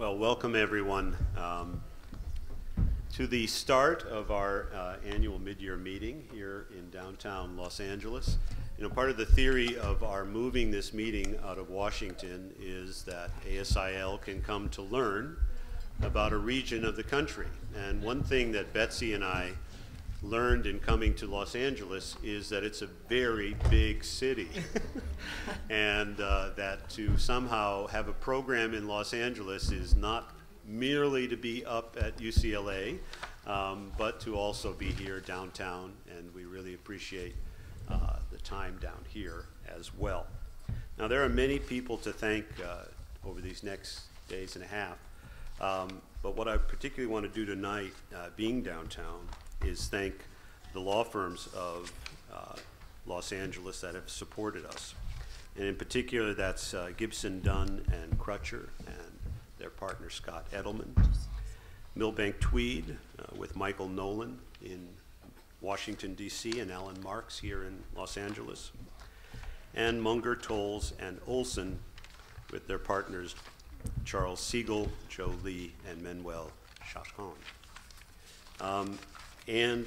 Well, welcome everyone um, to the start of our uh, annual mid-year meeting here in downtown Los Angeles. You know, part of the theory of our moving this meeting out of Washington is that ASIL can come to learn about a region of the country. And one thing that Betsy and I learned in coming to Los Angeles is that it's a very big city. and uh, that to somehow have a program in Los Angeles is not merely to be up at UCLA, um, but to also be here downtown. And we really appreciate uh, the time down here as well. Now, there are many people to thank uh, over these next days and a half. Um, but what I particularly want to do tonight, uh, being downtown, is thank the law firms of uh, Los Angeles that have supported us. And in particular, that's uh, Gibson, Dunn, and Crutcher, and their partner Scott Edelman. Milbank Tweed uh, with Michael Nolan in Washington, D.C., and Alan Marks here in Los Angeles. And Munger, Tolles, and Olson with their partners Charles Siegel, Joe Lee, and Manuel Chacon. Um, and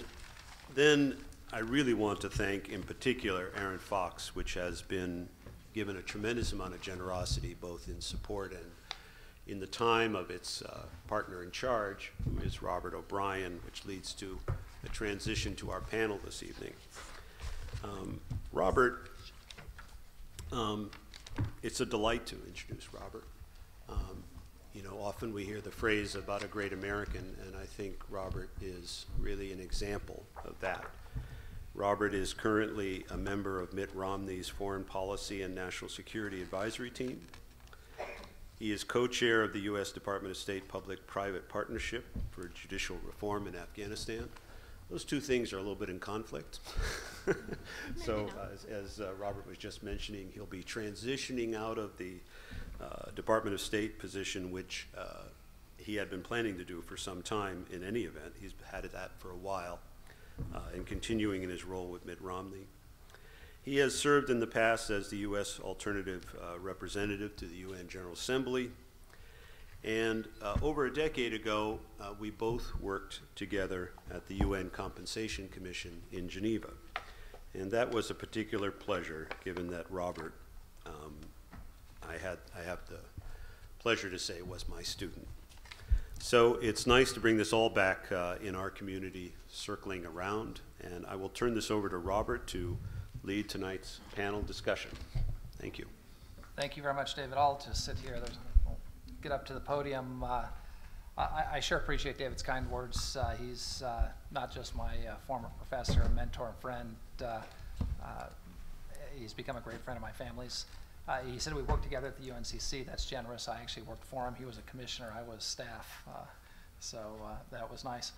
then I really want to thank, in particular, Arent Fox, which has been given a tremendous amount of generosity, both in support and in the time of its uh, partner in charge, who is Robert O'Brien, which leads to a transition to our panel this evening. Um, Robert, um, it's a delight to introduce Robert. Um, you know, often we hear the phrase about a great American, and I think Robert is really an example of that. Robert is currently a member of Mitt Romney's Foreign Policy and National Security Advisory Team. He is co-chair of the U.S. Department of State Public-Private Partnership for Judicial Reform in Afghanistan. Those two things are a little bit in conflict. so as, as uh, Robert was just mentioning, he'll be transitioning out of the uh, Department of State position, which uh, he had been planning to do for some time in any event. He's had it that for a while uh, and continuing in his role with Mitt Romney. He has served in the past as the U.S. alternative uh, representative to the UN General Assembly. And over a decade ago, we both worked together at the UN Compensation Commission in Geneva. And that was a particular pleasure, given that Robert I had I have the pleasure to say was my student. So it's nice to bring this all back uh, in our community, circling around, and I will turn this over to Robert to lead tonight's panel discussion. Thank you. Thank you very much, David. I'll just sit here. There's, get up to the podium. Uh, I, I, sure appreciate David's kind words. Uh, he's uh, not just my uh, former professor, mentor, and friend. Uh, he's become a great friend of my family's. Uh, he said we worked together at the UNCC. That's generous. I actually worked for him. He was a commissioner. I was staff. Uh, so uh, that was nice.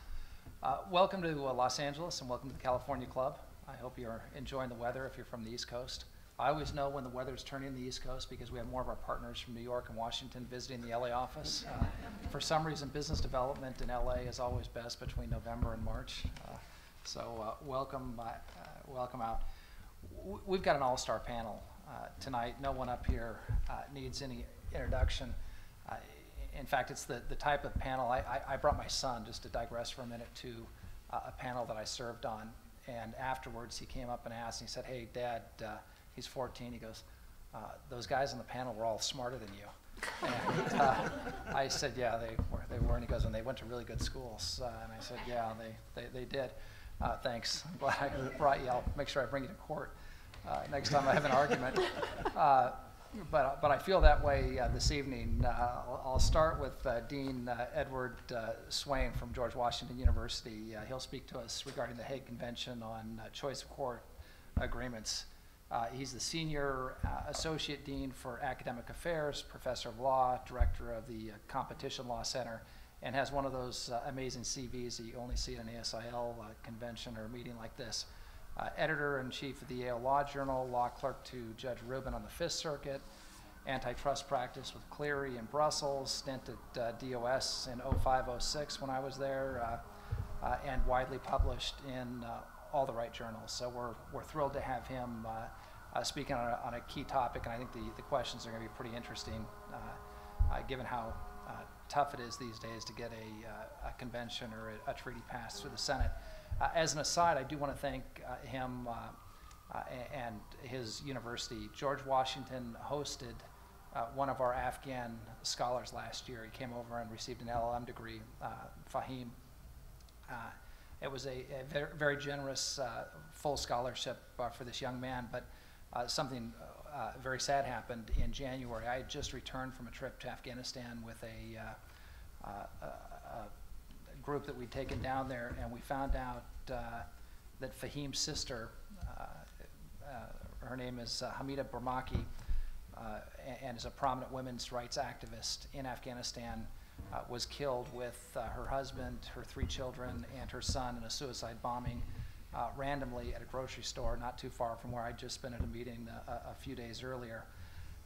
Uh, welcome to uh, Los Angeles and welcome to the California Club. I hope you're enjoying the weather if you're from the East Coast. I always know when the weather's turning in the East Coast because we have more of our partners from New York and Washington visiting the LA office. Uh, for some reason, business development in LA is always best between November and March. so welcome, welcome out. We've got an all-star panel tonight. No one up here uh, needs any introduction. Uh, in fact, it's the, the type of panel, I, I, I, brought my son, just to digress for a minute, to a panel that I served on. And afterwards, he came up and asked, and he said, hey, Dad, he's 14, he goes, those guys on the panel were all smarter than you. And uh, I said, yeah, they were. They were. And he goes, and they went to really good schools. Uh, and I said, yeah, they, they, they did. Uh, thanks. I'm glad I brought you. I'll make sure I bring you to court uh, next time I have an argument. Uh, but, but I feel that way uh, this evening. Uh, I'll, I'll, start with uh, Dean uh, Edward Swaine from George Washington University. he'll speak to us regarding the Hague Convention on choice of court agreements. he's the Senior Associate Dean for Academic Affairs, Professor of Law, Director of the Competition Law Center, and has one of those amazing CVs that you only see at an ASIL convention or meeting like this uh, editor-in-chief of the Yale Law Journal, law clerk to Judge Rubin on the Fifth Circuit, antitrust practice with Cleary in Brussels, stint at uh, DOS in 0506 when I was there, uh, uh, and widely published in uh, all the right journals. So we're, we're thrilled to have him uh, speaking on a, on a, key topic, and I think the, the questions are going to be pretty interesting given how tough it is these days to get a, a convention or a, a treaty passed through the Senate. Uh, as an aside, I do want to thank uh, him uh, uh, and his university. George Washington hosted uh, one of our Afghan scholars last year. He came over and received an LLM degree, uh, Fahim. It was a, a ver- very generous, full scholarship for this young man, but something very sad happened in January. I had just returned from a trip to Afghanistan with a group that we'd taken down there, and we found out uh, that Fahim's sister, uh, uh, her name is uh, Hamida Barmaki, uh, and is a prominent women's rights activist in Afghanistan, was killed with her husband, her three children, and her son in a suicide bombing randomly at a grocery store not too far from where I'd just been at a meeting a, a few days earlier.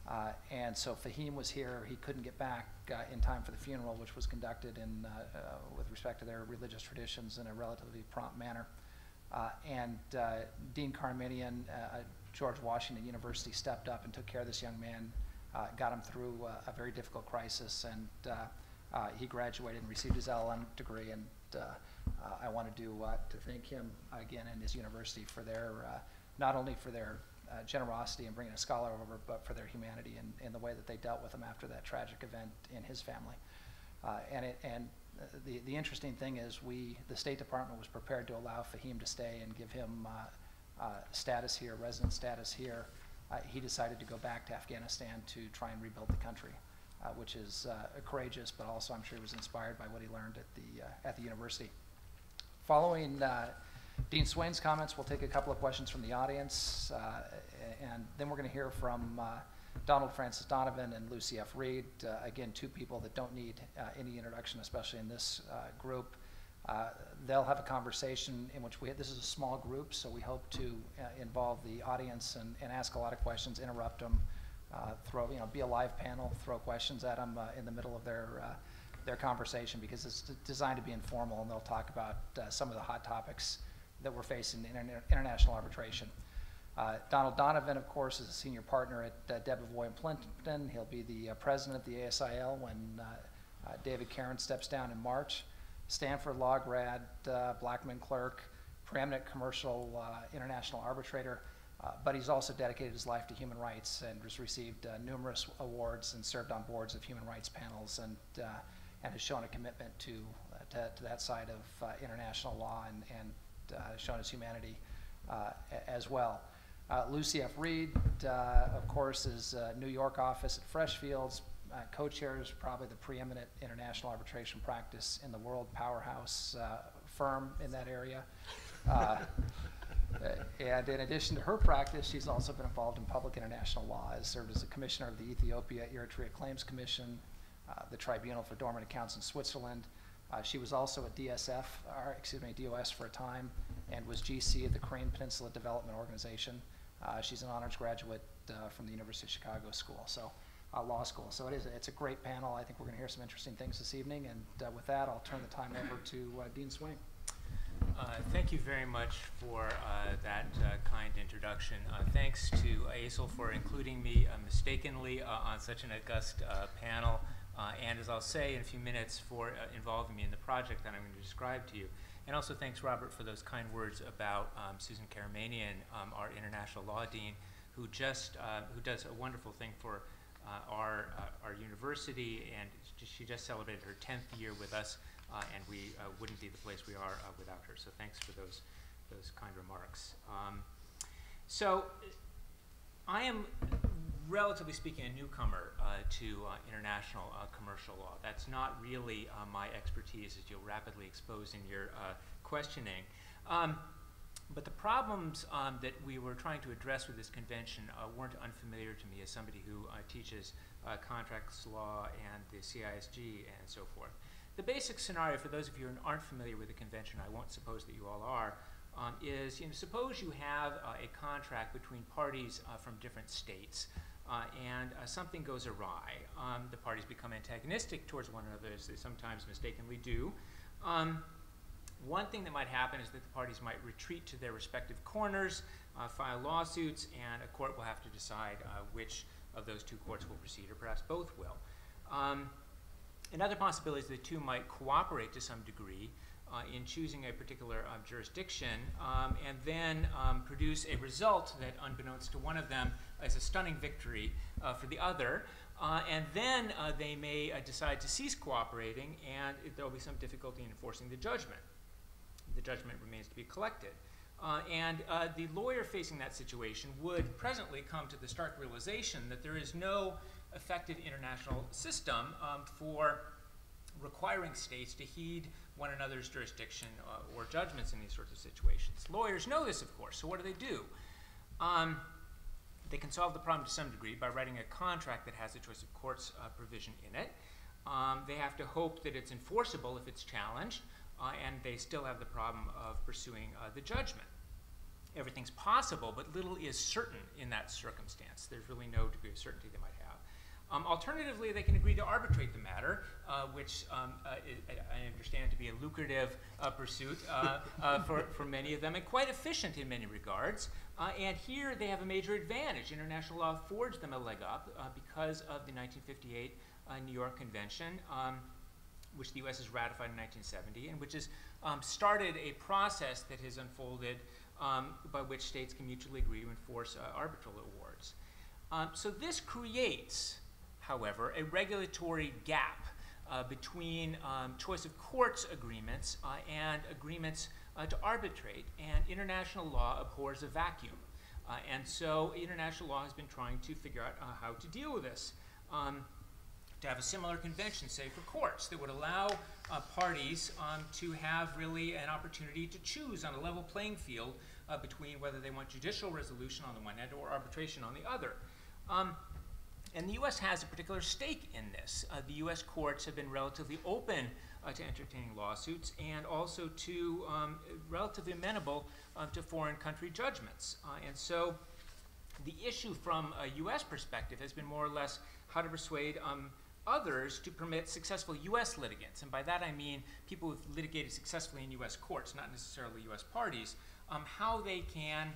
Uh, and so Fahim was here. He couldn't get back uh, in time for the funeral, which was conducted in, uh, uh, with respect to their religious traditions in a relatively prompt manner. Uh, and uh, Dean Karamanian, uh, George Washington University stepped up and took care of this young man, got him through a very difficult crisis, and he graduated and received his LLM degree. And I want to do to thank him again and his university for their not only for their uh, generosity in bringing a scholar over, but for their humanity and, and the way that they dealt with him after that tragic event in his family. Uh, and it, and uh, the, the interesting thing is we, the State Department was prepared to allow Fahim to stay and give him uh, uh, status here, resident status here. He decided to go back to Afghanistan to try and rebuild the country, which is courageous, but also I'm sure he was inspired by what he learned at the, at the university. Following Dean Swaine's comments, we'll take a couple of questions from the audience, uh, and then we're going to hear from uh, Donald Francis Donovan and Lucy F. Reed. Uh, Again, two people that don't need uh, any introduction, especially in this uh, group. Uh, They'll have a conversation in which we, this is a small group, so we hope to involve the audience and and ask a lot of questions, interrupt them, throw, you know, be a live panel, throw questions at them in the middle of their, their conversation, because it's designed to be informal, and they'll talk about some of the hot topics that we're facing in inter- international arbitration. Uh, Donald Donovan, of course, is a senior partner at uh, Debevoise and Plimpton. He'll be the uh, president of the ASIL when uh, uh, David Caron steps down in March. Stanford law grad, uh, Blackmun clerk, preeminent commercial international arbitrator, but he's also dedicated his life to human rights and has received numerous awards and served on boards of human rights panels and, and has shown a commitment to, to, to that side of international law and, and shown his humanity uh, as well. Uh, Lucy F. Reed, uh, of course, is uh, New York office at Freshfields, uh, co-chairs probably the preeminent international arbitration practice in the world powerhouse uh, firm in that area. Uh, uh, And in addition to her practice, she's also been involved in public international law, has served as a commissioner of the Ethiopia Eritrea Claims Commission, uh, the Tribunal for Dormant Accounts in Switzerland. Uh, She was also at DSF, or excuse me, DOS for a time, and was GC of the Korean Peninsula Development Organization. Uh, She's an honors graduate uh, from the University of Chicago School, so, uh, Law School. So it is, it's a great panel. I think we're going to hear some interesting things this evening, and uh, with that, I'll turn the time over to uh, Dean Swaine. Thank you very much for that kind introduction. Thanks to ASIL for including me mistakenly on such an august panel, uh, and as I'll say in a few minutes, for uh, involving me in the project that I'm going to describe to you. And also thanks, Robert, for those kind words about um, Susan Karamanian, um, our international law dean, who just, uh, who does a wonderful thing for uh, our, uh, our university, and she just celebrated her 10th year with us, uh, and we wouldn't be the place we are without her. So thanks for those, those kind remarks. Um, so I am, relatively speaking, a newcomer uh, to uh, international uh, commercial law. That's not really uh, my expertise, as you'll rapidly expose in your uh, questioning. Um, but the problems um, that we were trying to address with this convention uh, weren't unfamiliar to me as somebody who teaches contracts law and the CISG and so forth. The basic scenario, for those of you who aren't familiar with the convention, I won't suppose that you all are, um, is you know, suppose you have uh, a contract between parties uh, from different states. Uh, and uh, something goes awry. Um, the parties become antagonistic towards one another, as they sometimes mistakenly do. Um, one thing that might happen is that the parties might retreat to their respective corners, uh, file lawsuits, and a court will have to decide uh, which of those two courts will proceed, or perhaps both will. Um, Another possibility is the two might cooperate to some degree uh, in choosing a particular uh, jurisdiction um, and then um, produce a result that, unbeknownst to one of them, is a stunning victory uh, for the other. Uh, and then uh, they may decide to cease cooperating, and there will be some difficulty in enforcing the judgment. The judgment remains to be collected. Uh, and uh, the lawyer facing that situation would presently come to the stark realization that there is no effective international system um, for requiring states to heed one another's jurisdiction uh, or judgments in these sorts of situations. Lawyers know this, of course, so what do they do? Um, they can solve the problem to some degree by writing a contract that has a choice of courts uh, provision in it. Um, they have to hope that it's enforceable if it's challenged, uh, and they still have the problem of pursuing uh, the judgment. Everything's possible, but little is certain in that circumstance. There's really no degree of certainty they might have. Um, alternatively, they can agree to arbitrate the matter, uh, which um, uh, I, understand to be a lucrative uh, pursuit uh, uh, for, for many of them and quite efficient in many regards. Uh, and here they have a major advantage. International law affords them a leg up because of the 1958 New York Convention, um, which the U.S. has ratified in 1970, and which has um, started a process that has unfolded um, by which states can mutually agree to enforce arbitral awards. Um, so this creates however, a regulatory gap uh, between um, choice of courts agreements uh, and agreements uh, to arbitrate, and international law abhors a vacuum. Uh, and so international law has been trying to figure out uh, how to deal with this. Um, to have a similar convention, say, for courts that would allow uh, parties um, to have really an opportunity to choose on a level playing field between whether they want judicial resolution on the one hand or arbitration on the other. Um, and the U.S. has a particular stake in this. Uh, the U.S. courts have been relatively open uh, to entertaining lawsuits and also to um, relatively amenable uh, to foreign country judgments. Uh, and so the issue from a U.S. perspective has been more or less how to persuade um, others to permit successful U.S. litigants. And by that I mean people who've litigated successfully in U.S. courts, not necessarily U.S. parties, um, how they can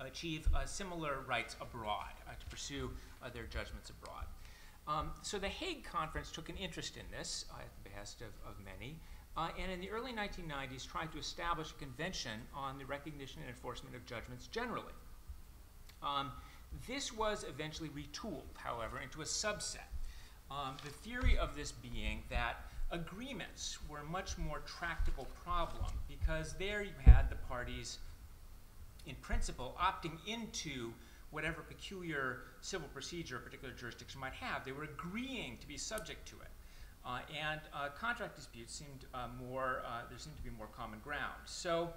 achieve uh, similar rights abroad uh, to pursue uh, their judgments abroad. Um, so the Hague Conference took an interest in this uh, of, of many, uh, and in the early 1990s tried to establish a convention on the recognition and enforcement of judgments generally. Um, this was eventually retooled, however, into a subset. Um, the theory of this being that agreements were a much more tractable problem because there you had the parties, in principle, opting into whatever peculiar civil procedure a particular jurisdiction might have. They were agreeing to be subject to it. Uh, and uh, contract disputes seemed uh, more, uh, there seemed to be more common ground. So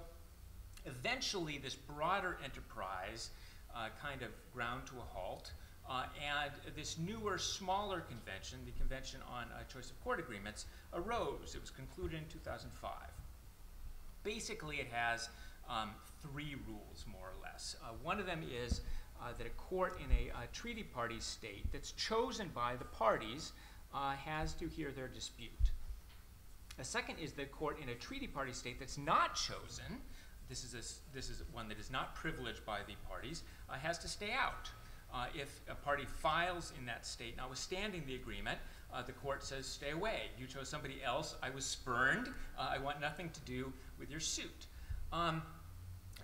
eventually this broader enterprise uh, kind of ground to a halt. Uh, and this newer, smaller convention, the Convention on Choice of Court Agreements, arose. It was concluded in 2005. Basically, it has um, three rules, more or less. one of them is uh, that a court in a uh, treaty party state that's chosen by the parties uh, has to hear their dispute. A second is the court in a treaty party state that's not chosen, this is, a, this is one that is not privileged by the parties, uh, has to stay out. Uh, if a party files in that state, notwithstanding the agreement, uh, the court says, stay away. You chose somebody else. I was spurned. I want nothing to do with your suit. Um,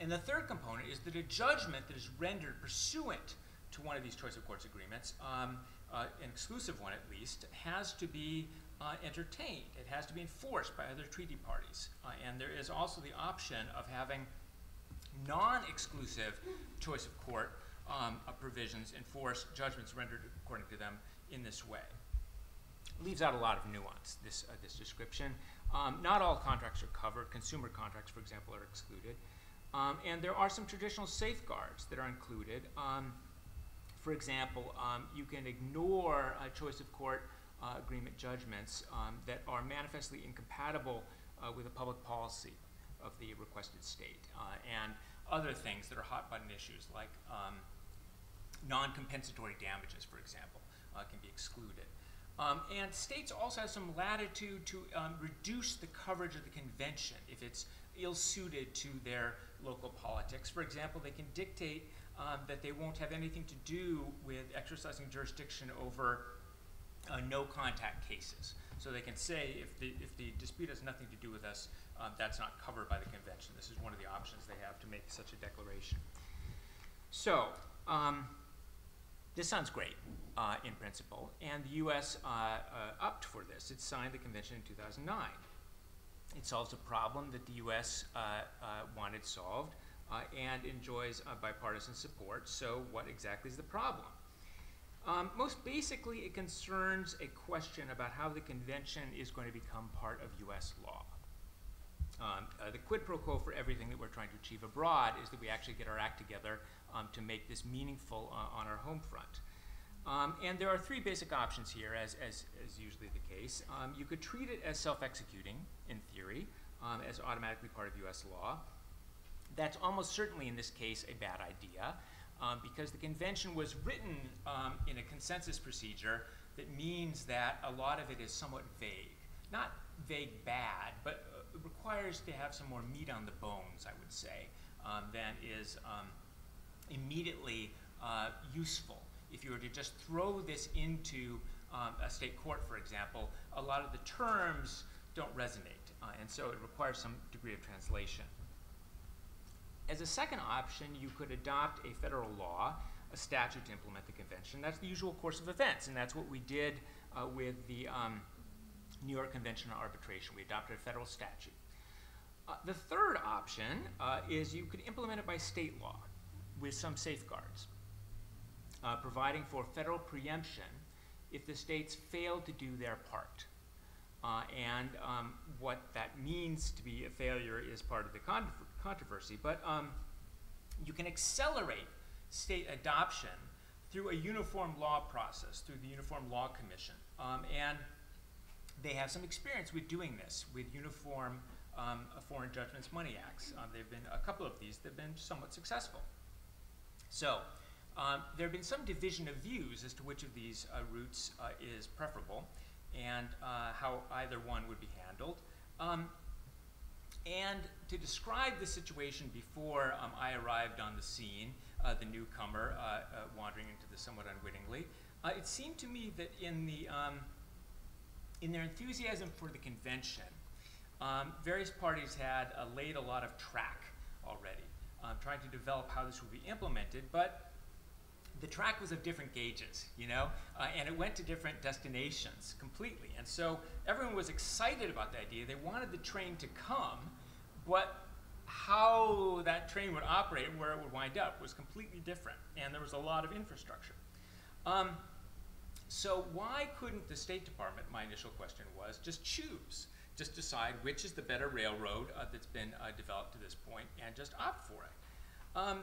and the third component is that a judgment that is rendered pursuant to one of these choice of courts agreements, um, uh, an exclusive one at least, has to be uh, entertained. It has to be enforced by other treaty parties. Uh, and there is also the option of having non-exclusive choice of court um, provisions enforce judgments rendered according to them in this way. Leaves out a lot of nuance, this, uh, this description. Um, not all contracts are covered. Consumer contracts, for example, are excluded. Um, and there are some traditional safeguards that are included. Um, for example, um, you can ignore a choice of court uh, agreement judgments um, that are manifestly incompatible uh, with the public policy of the requested state uh, and other things that are hot button issues like um, non-compensatory damages, for example, uh, can be excluded. Um, and states also have some latitude to um, reduce the coverage of the convention if it's ill-suited to their local politics. For example, they can dictate um, that they won't have anything to do with exercising jurisdiction over uh, no contact cases. So they can say if the, if the dispute has nothing to do with us, um, that's not covered by the convention. This is one of the options they have to make such a declaration. So, um, this sounds great uh, in principle, and the U.S. Uh, uh, upped for this. It signed the convention in 2009. It solves a problem that the U.S. Uh, uh, wanted solved uh, and enjoys bipartisan support. So, what exactly is the problem? Um, most basically, it concerns a question about how the convention is going to become part of U.S. law. Um, uh, the quid pro quo for everything that we're trying to achieve abroad is that we actually get our act together um, to make this meaningful uh, on our home front. Um, and there are three basic options here, as, as, as usually the case. Um, you could treat it as self-executing, in theory, um, as automatically part of U.S. law. That's almost certainly, in this case, a bad idea, um, because the convention was written um, in a consensus procedure that means that a lot of it is somewhat vague. Not vague bad, but uh, requires to have some more meat on the bones, I would say, um, than is immediately uh, useful if you were to just throw this into um, a state court, for example, a lot of the terms don't resonate, uh, and so it requires some degree of translation. As a second option, you could adopt a federal law, a statute to implement the convention. That's the usual course of events, and that's what we did uh, with the um, New York Convention on Arbitration. We adopted a federal statute. Uh, the third option uh, is you could implement it by state law with some safeguards uh, providing for federal preemption if the states fail to do their part. Uh, and um, what that means to be a failure is part of the controversy. But um, you can accelerate state adoption through a uniform law process, through the Uniform Law Commission. Um, and they have some experience with doing this, with uniform um, foreign judgments money acts. Uh, there have been a couple of these that have been somewhat successful. So um, there have been some division of views as to which of these uh, routes uh, is preferable and uh, how either one would be handled. Um, and to describe the situation before um, I arrived on the scene, uh, the newcomer uh, uh, wandering into this somewhat unwittingly, it seemed to me that in, the, um, in their enthusiasm for the convention, um, various parties had laid a lot of track already, trying to develop how this would be implemented, but the track was of different gauges, you know, uh, and it went to different destinations completely. And so everyone was excited about the idea. They wanted the train to come, but how that train would operate and where it would wind up was completely different. And there was a lot of infrastructure. Um, so why couldn't the State Department, my initial question was, just choose? Just decide which is the better railroad uh, that's been uh, developed to this point and just opt for it. Um,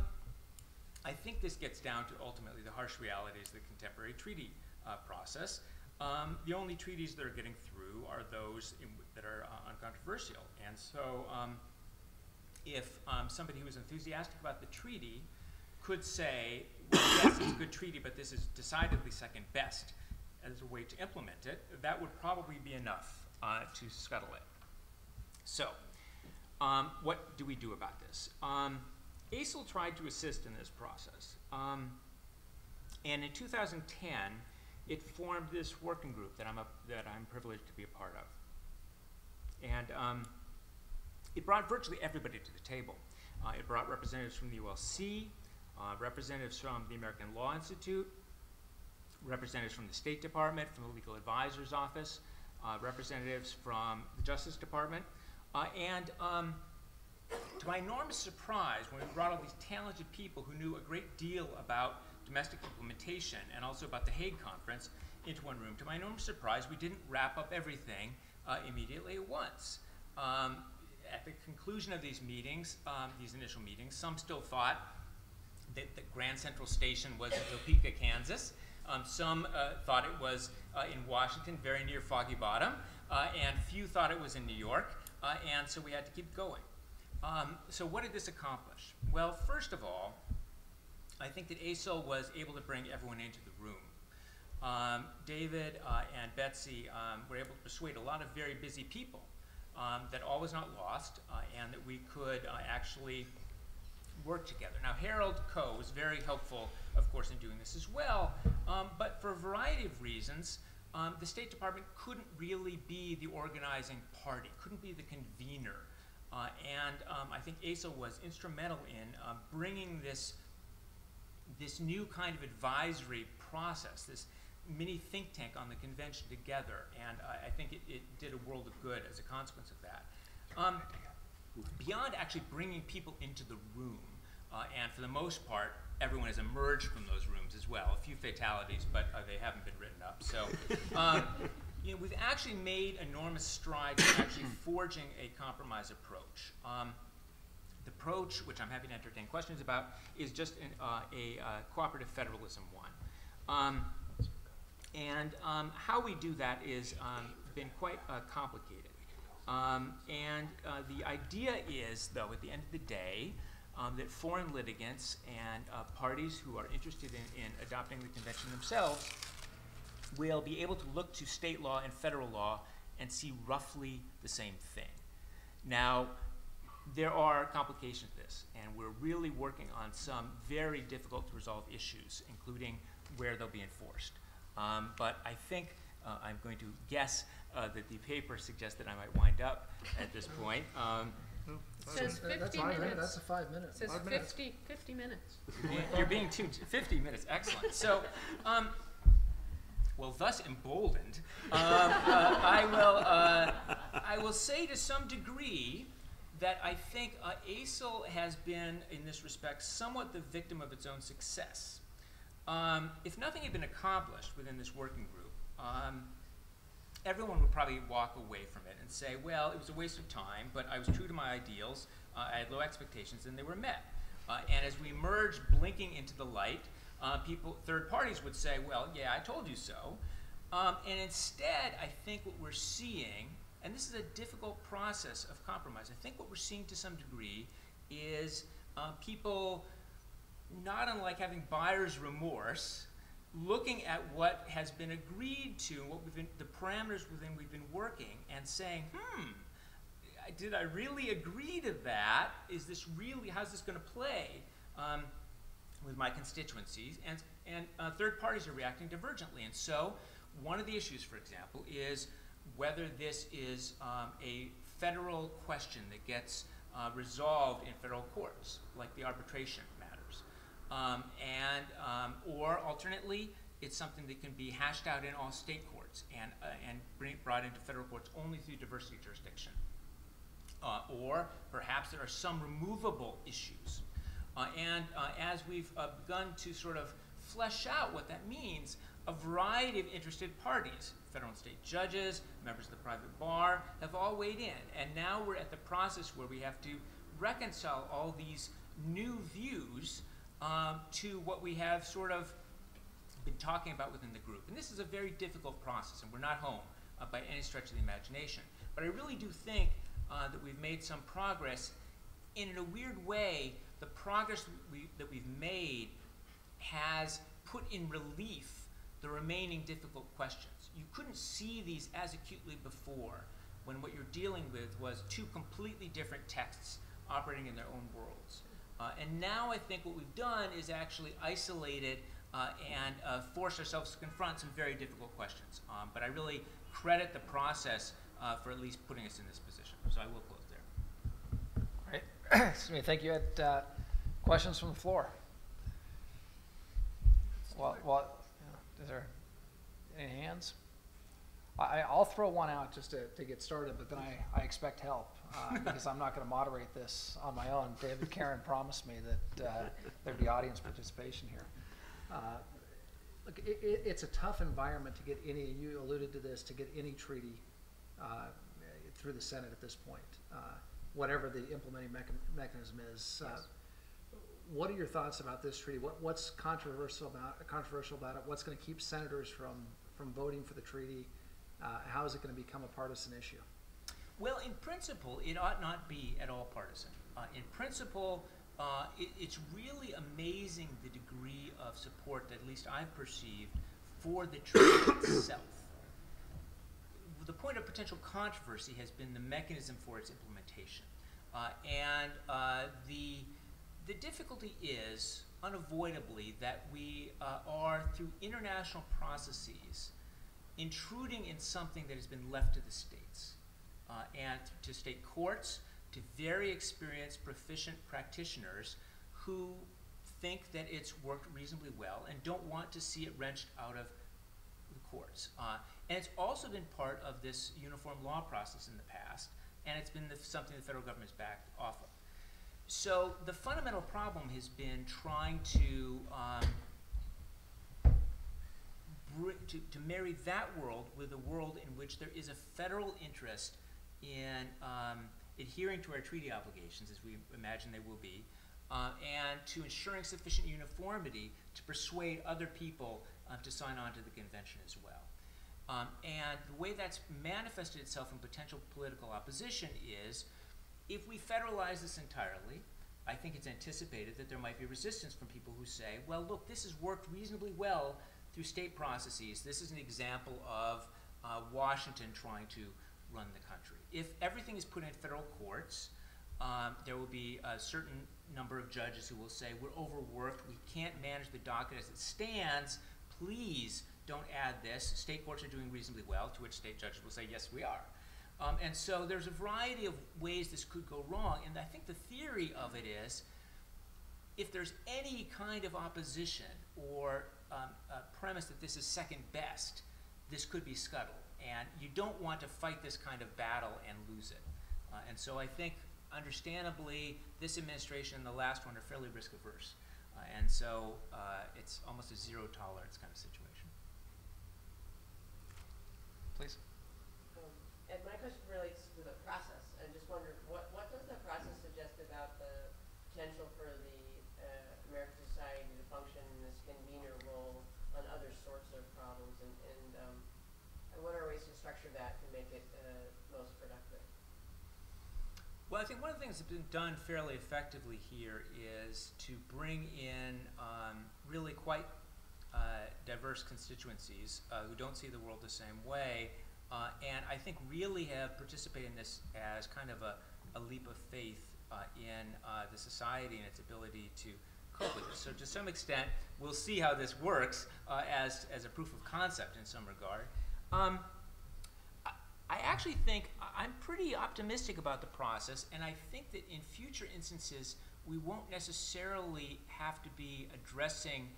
I think this gets down to ultimately the harsh realities of the contemporary treaty uh, process. Um, the only treaties that are getting through are those that are uh, uncontroversial. And so um, if um, somebody who is enthusiastic about the treaty could say, well, yes, it's a good treaty, but this is decidedly second best as a way to implement it, that would probably be enough uh, to scuttle it. So, um, what do we do about this? ASIL tried to assist in this process. Um, and in 2010, it formed this working group that I'm, a, that I'm privileged to be a part of. And um, it brought virtually everybody to the table. Uh, it brought representatives from the ULC, uh, representatives from the American Law Institute, representatives from the State Department, from the Legal Advisor's Office, uh, representatives from the Justice Department, uh, and um, to my enormous surprise, when we brought all these talented people who knew a great deal about domestic implementation and also about the Hague Conference into one room, to my enormous surprise, we didn't wrap up everything uh, immediately at once. Um, at the conclusion of these meetings, um, these initial meetings, some still thought that the Grand Central Station was in Topeka, Kansas. Um, some uh, thought it was uh, in Washington, very near Foggy Bottom, uh, and few thought it was in New York, uh, and so we had to keep going. Um, so what did this accomplish? Well, first of all, I think that ASIL was able to bring everyone into the room. Um, David uh, and Betsy um, were able to persuade a lot of very busy people um, that all was not lost uh, and that we could uh, actually work together. Now, Harold Koh was very helpful, of course, in doing this as well, um, but for a variety of reasons, um, the State Department couldn't really be the organizing party, couldn't be the convener. Uh, and um, I think ASIL was instrumental in uh, bringing this, this new kind of advisory process, this mini think tank on the convention together. And I, I think it, it did a world of good as a consequence of that. Um, beyond actually bringing people into the room, uh, and for the most part, everyone has emerged from those rooms as well. A few fatalities, but uh, they haven't been written up. So, um, you know, we've actually made enormous strides in actually forging a compromise approach. Um, the approach, which I'm happy to entertain questions about, is just an, uh, a uh, cooperative federalism one. Um, and um, how we do that is um, been quite uh, complicated. Um, and uh, the idea is, though, at the end of the day, um, that foreign litigants and uh, parties who are interested in, in adopting the convention themselves will be able to look to state law and federal law and see roughly the same thing. Now, there are complications to this, and we're really working on some very difficult to resolve issues, including where they'll be enforced. Um, but I think uh, I'm going to guess uh, that the paper suggests that I might wind up at this point. Um, Says Uh, that's 50 fine, minutes. That's a five minute. Says five minutes. 50, 50 minutes. You're being too, 50 minutes, excellent. So, um, well, thus emboldened, um, uh, I will, uh, I will say to some degree that I think uh, ASIL has been, in this respect, somewhat the victim of its own success. Um, if nothing had been accomplished within this working group, um, everyone would probably walk away from it and say, well, it was a waste of time, but I was true to my ideals, uh, I had low expectations, and they were met. Uh, and as we emerged blinking into the light, uh, people, third parties would say, well, yeah, I told you so. Um, and instead, I think what we're seeing, and this is a difficult process of compromise, I think what we're seeing to some degree is uh, people, not unlike having buyer's remorse, looking at what has been agreed to, what we've been, the parameters within we've been working, and saying, hmm, did I really agree to that? Is this really, how's this going to play um, with my constituencies? And, and uh, third parties are reacting divergently. And so, one of the issues, for example, is whether this is um, a federal question that gets uh, resolved in federal courts, like the arbitration matters. Um, and, um, or alternately, it's something that can be hashed out in all state courts and, uh, and bring, brought into federal courts only through diversity jurisdiction. Uh, or perhaps there are some removable issues. Uh, and uh, as we've uh, begun to sort of flesh out what that means, a variety of interested parties, federal and state judges, members of the private bar, have all weighed in. And now we're at the process where we have to reconcile all these new views um, to what we have sort of been talking about within the group. And this is a very difficult process, and we're not home uh, by any stretch of the imagination. But I really do think uh, that we've made some progress. In a weird way, the progress we, that we've made has put in relief the remaining difficult questions. You couldn't see these as acutely before when what you're dealing with was two completely different texts operating in their own worlds. Uh, and now I think what we've done is actually isolated uh, and uh, forced ourselves to confront some very difficult questions. Um, but I really credit the process uh, for at least putting us in this position. So I will close there. All right. Excuse me, thank you. Ed. Uh, questions from the floor? Well, well, yeah, is there any hands? I, I'll throw one out just to, to get started, but then I, I expect help uh, because I'm not going to moderate this on my own. David Caron promised me that uh, there'd be audience participation here. Uh, look, it, it, it's a tough environment to get any. You alluded to this to get any treaty uh, through the Senate at this point, uh, whatever the implementing mechan- mechanism is. Uh, what are your thoughts about this treaty? What, what's controversial about controversial about it? What's going to keep senators from from voting for the treaty? Uh, how is it going to become a partisan issue? Well, in principle, it ought not be at all partisan. Uh, in principle, uh, it, it's really amazing the degree of support that at least I've perceived for the treaty itself. The point of potential controversy has been the mechanism for its implementation. Uh, and uh, the, the difficulty is, unavoidably, that we uh, are, through international processes, intruding in something that has been left to the states uh, and to state courts, to very experienced, proficient practitioners who think that it's worked reasonably well and don't want to see it wrenched out of the courts. Uh, and it's also been part of this uniform law process in the past, and it's been the, something the federal government's backed off of. So the fundamental problem has been trying to um, to, to marry that world with a world in which there is a federal interest in um, adhering to our treaty obligations, as we imagine they will be, uh, and to ensuring sufficient uniformity to persuade other people uh, to sign on to the convention as well. Um, and the way that's manifested itself in potential political opposition is if we federalize this entirely, I think it's anticipated that there might be resistance from people who say, well, look, this has worked reasonably well through state processes. This is an example of uh, Washington trying to run the country. If everything is put in federal courts, um, there will be a certain number of judges who will say, we're overworked, we can't manage the docket as it stands, please don't add this. State courts are doing reasonably well, to which state judges will say, yes, we are. Um, and so there's a variety of ways this could go wrong, and I think the theory of it is if there's any kind of opposition or um, a premise that this is second best, this could be scuttled. And you don't want to fight this kind of battle and lose it. Uh, and so I think, understandably, this administration and the last one are fairly risk averse. Uh, and so uh, it's almost a zero tolerance kind of situation. Please. Um, And my question relates to the process. I just wonder, what, what does the process suggest about the potential for the uh, American Society to function in this convener role on other sorts of problems? And, and, um, and what are ways to structure that to make it uh, most productive? Well, I think one of the things that's been done fairly effectively here is to bring in um, really quite diverse constituencies uh, who don't see the world the same way, uh, and I think really have participated in this as kind of a, a leap of faith uh, in uh, the society and its ability to cope with it. So to some extent, we'll see how this works uh, as, as a proof of concept in some regard. Um, I- actually think I'm pretty optimistic about the process, and I think that in future instances, we won't necessarily have to be addressing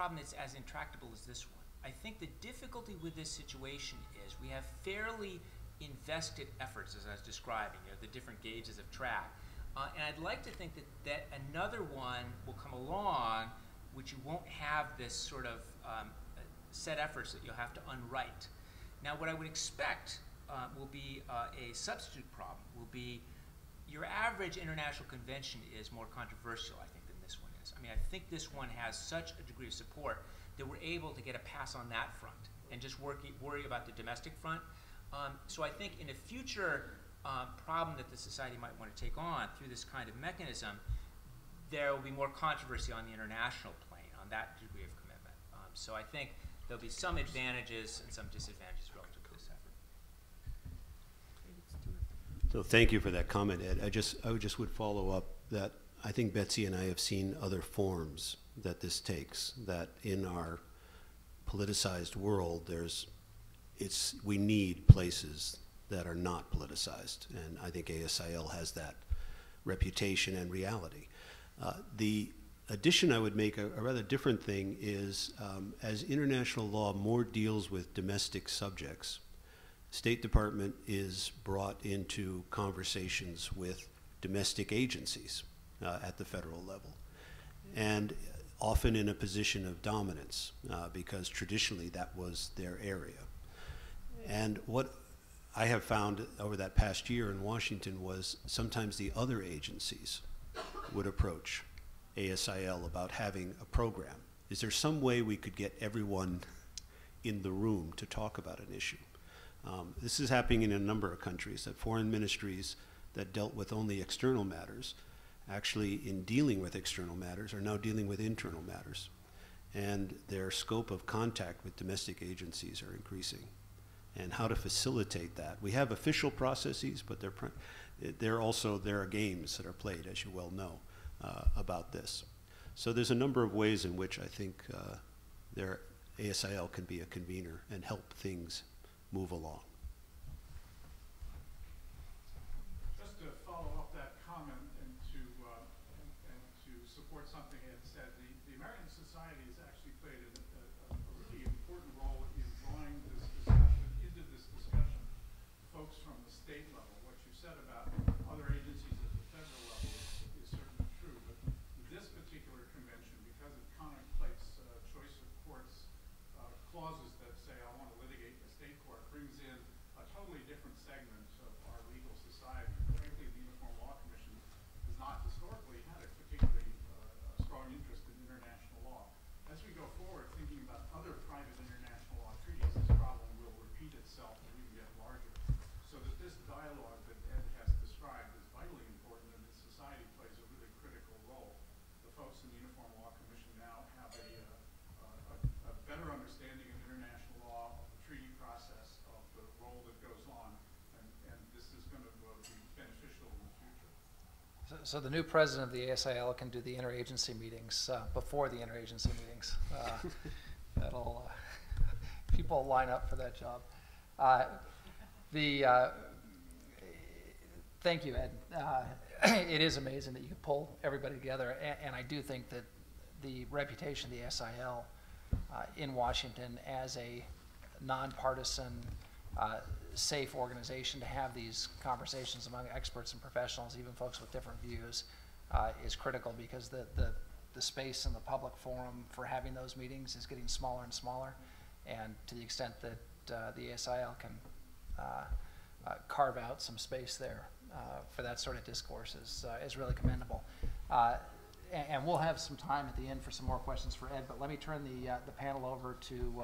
problem that's as intractable as this one. I think the difficulty with this situation is we have fairly invested efforts, as I was describing, you know, the different gauges of track. Uh, and I'd like to think that, that another one will come along, which you won't have this sort of um, set efforts that you'll have to unwrite. Now, what I would expect uh, will be uh, a substitute problem, will be your average international convention is more controversial, I think, than this one is. I mean, I think this one has such a degree of support that we're able to get a pass on that front and just work, worry about the domestic front. Um, so I think in a future um, problem that the society might want to take on through this kind of mechanism, there will be more controversy on the international plane, on that degree of commitment. Um, so I think there'll be some advantages and some disadvantages relative to this effort. So thank you for that comment, Ed. I just, I would just would follow up that I think Betsy and I have seen other forms that this takes, that in our politicized world, there's, it's, we need places that are not politicized. And I think ASIL has that reputation and reality. Uh, the addition I would make, a, a rather different thing, is um, as international law more deals with domestic subjects, State Department is brought into conversations with domestic agencies uh, at the federal level, and often in a position of dominance uh, because traditionally that was their area. And what I have found over that past year in Washington was sometimes the other agencies would approach ASIL about having a program. Is there some way we could get everyone in the room to talk about an issue? Um, this is happening in a number of countries, that foreign ministries that dealt with only external matters, actually, in dealing with external matters, are now dealing with internal matters. And their scope of contact with domestic agencies are increasing. And how to facilitate that. We have official processes, but they're, they're also, there are games that are played, as you well know, uh, about this. So there's a number of ways in which I think uh, there ASIL can be a convener and help things move along. Just to follow up that comment and to, uh, and and to support something Ed said, the, the American Society has actually played a, a, a really important role in drawing this discussion, into this discussion, folks from the state level. What you said about other agencies at the federal level is, is certainly true, but this particular convention, because it contemplates, uh, choice of courts, uh, clauses that say, I want to litigate in a state court, brings in a totally different segment of our legal society. Frankly, the Uniform Law Commission has not historically had a particularly uh, strong interest in international law. As forward, thinking about other private international law treaties, this problem will repeat itself and even get larger. So that this dialogue that Ed has described is vitally important and that society plays a really critical role. The folks in the Uniform Law Commission now have a, uh, a, a better understanding of international law, of the treaty process, of the role that goes on, and, and this is going to uh, be beneficial in the future. So- So the new president of the ASIL can do the interagency meetings uh, before the interagency meetings. Uh, That'll, uh, people line up for that job. Uh, The, uh, thank you, Ed. Uh, It is amazing that you could pull everybody together, a- and I do think that the reputation of the SIL uh, in Washington as a nonpartisan, uh, safe organization to have these conversations among experts and professionals, even folks with different views, uh, is critical because the, the, the space in the public forum for having those meetings is getting smaller and smaller. And to the extent that uh, the ASIL can uh, uh, carve out some space there uh, for that sort of discourse is, is really commendable. Uh, a- And we'll have some time at the end for some more questions for Ed, but let me turn the, the panel over to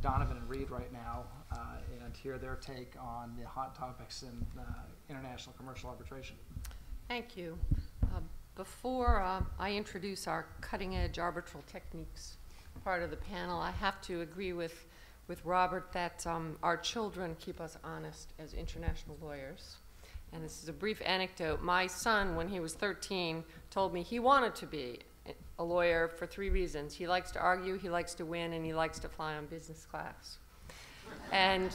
Donovan and Reed right now uh, and hear their take on the hot topics in uh, international commercial arbitration. Thank you. Uh, Before I introduce our cutting-edge arbitral techniques part of the panel, I have to agree with, with Robert that um, our children keep us honest as international lawyers. And this is a brief anecdote. My son, when he was 13, told me he wanted to be a lawyer for three reasons. He likes to argue, he likes to win, and he likes to fly on business class. And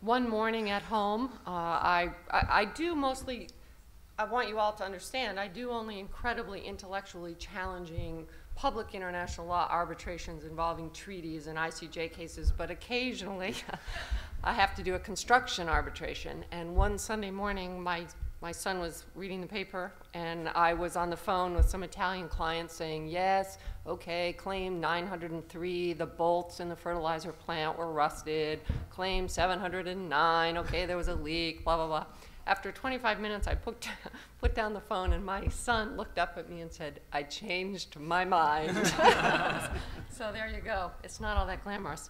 one morning at home, uh, I, I, I do mostly, I want you all to understand, I do only incredibly intellectually challenging public international law arbitrations involving treaties and ICJ cases, but occasionally I have to do a construction arbitration. And one Sunday morning, my my son was reading the paper, and I was on the phone with some Italian clients saying, yes, okay, claim 903, the bolts in the fertilizer plant were rusted. Claim 709, okay, there was a leak, blah, blah, blah. After 25 minutes, I put, put down the phone, and my son looked up at me and said, I changed my mind. so there you go. It's not all that glamorous.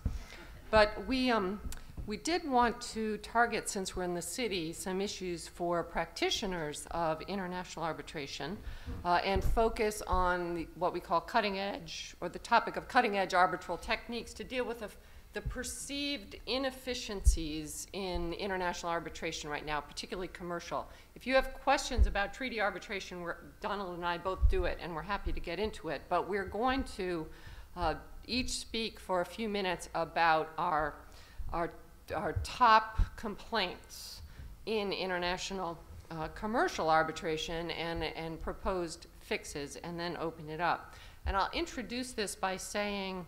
But we, um, we did want to target, since we're in the city, some issues for practitioners of international arbitration uh, and focus on the, what we call cutting edge, or the topic of cutting edge arbitral techniques to deal with the, the perceived inefficiencies in international arbitration right now, particularly commercial. If you have questions about treaty arbitration, Donald and I both do it, and we're happy to get into it, but we're going to uh, each speak for a few minutes about our, our our top complaints in international uh, commercial arbitration and, and proposed fixes, and then open it up. And I'll introduce this by saying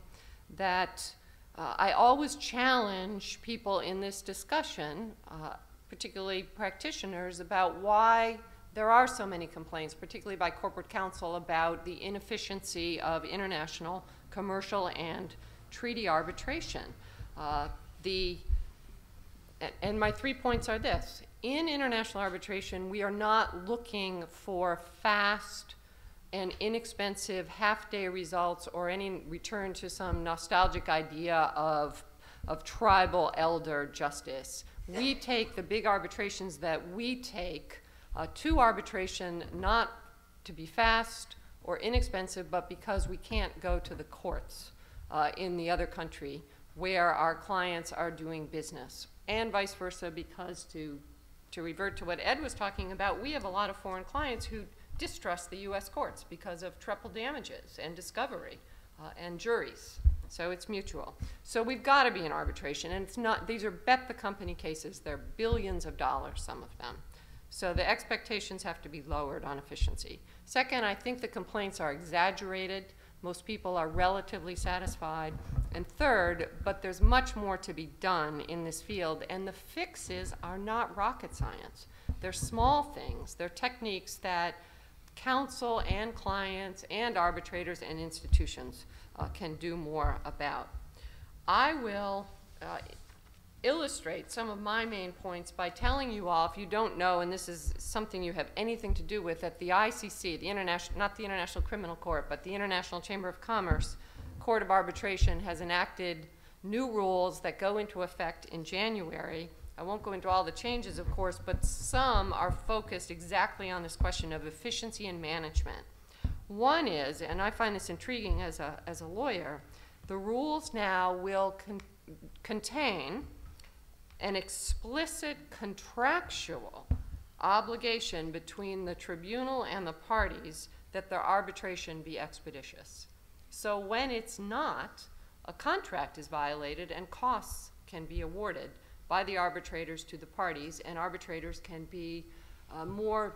that uh, I always challenge people in this discussion, uh, particularly practitioners, about why there are so many complaints, particularly by corporate counsel, about the inefficiency of international commercial and treaty arbitration. Uh, the and my three points are this. In international arbitration, we are not looking for fast and inexpensive half-day results or any return to some nostalgic idea of, of tribal elder justice. We take the big arbitrations that we take uh, to arbitration not to be fast or inexpensive, but because we can't go to the courts uh, in the other country where our clients are doing business and vice versa because to, to revert to what Ed was talking about, we have a lot of foreign clients who distrust the U.S. courts because of triple damages and discovery uh, and juries. So it's mutual. So we've got to be in arbitration, and it's not, these are bet the company cases. They're billions of dollars, some of them. So the expectations have to be lowered on efficiency. Second, I think the complaints are exaggerated. Most people are relatively satisfied. And third, but there's much more to be done in this field, and the fixes are not rocket science. They're small things. They're techniques that counsel and clients and arbitrators and institutions uh, can do more about. I will uh, illustrate some of my main points by telling you all, if you don't know, and this is something you have anything to do with, that the ICC, the international, not the International Criminal Court, but the International Chamber of Commerce Court of Arbitration has enacted new rules that go into effect in January. I won't go into all the changes, of course, but some are focused exactly on this question of efficiency and management. One is, and I find this intriguing as a, as a lawyer, the rules now will con- contain an explicit contractual obligation between the tribunal and the parties that their arbitration be expeditious. So when it's not, a contract is violated and costs can be awarded by the arbitrators to the parties, and arbitrators can be uh, more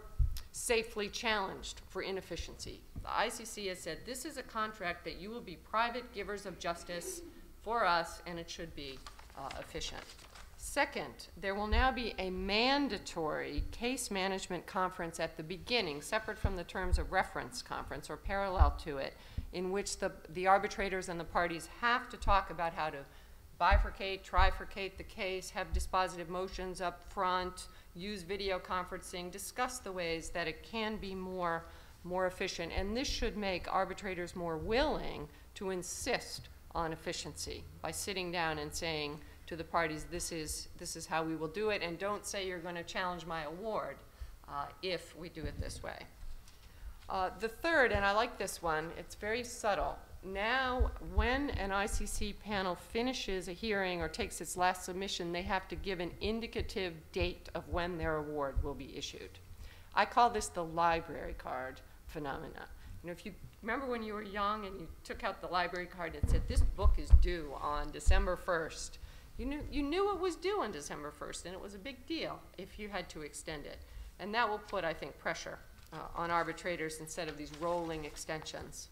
safely challenged for inefficiency. The ICC has said this is a contract that you will be private givers of justice for us, and it should be uh, efficient. Second, there will now be a mandatory case management conference at the beginning, separate from the terms of reference conference or parallel to it, in which the, the arbitrators and the parties have to talk about how to bifurcate, trifurcate the case, have dispositive motions up front, use video conferencing, discuss the ways that it can be more, more efficient. And this should make arbitrators more willing to insist on efficiency by sitting down and saying to the parties, this is, this is how we will do it, and don't say you're going to challenge my award uh, if we do it this way. Uh, the third, and I like this one, it's very subtle. Now, when an ICC panel finishes a hearing or takes its last submission, they have to give an indicative date of when their award will be issued. I call this the library card phenomena. You know, if you remember when you were young and you took out the library card and said, this book is due on December 1st, you knew, you knew it was due on December 1st, and it was a big deal if you had to extend it. And that will put, I think, pressure uh, on arbitrators instead of these rolling extensions.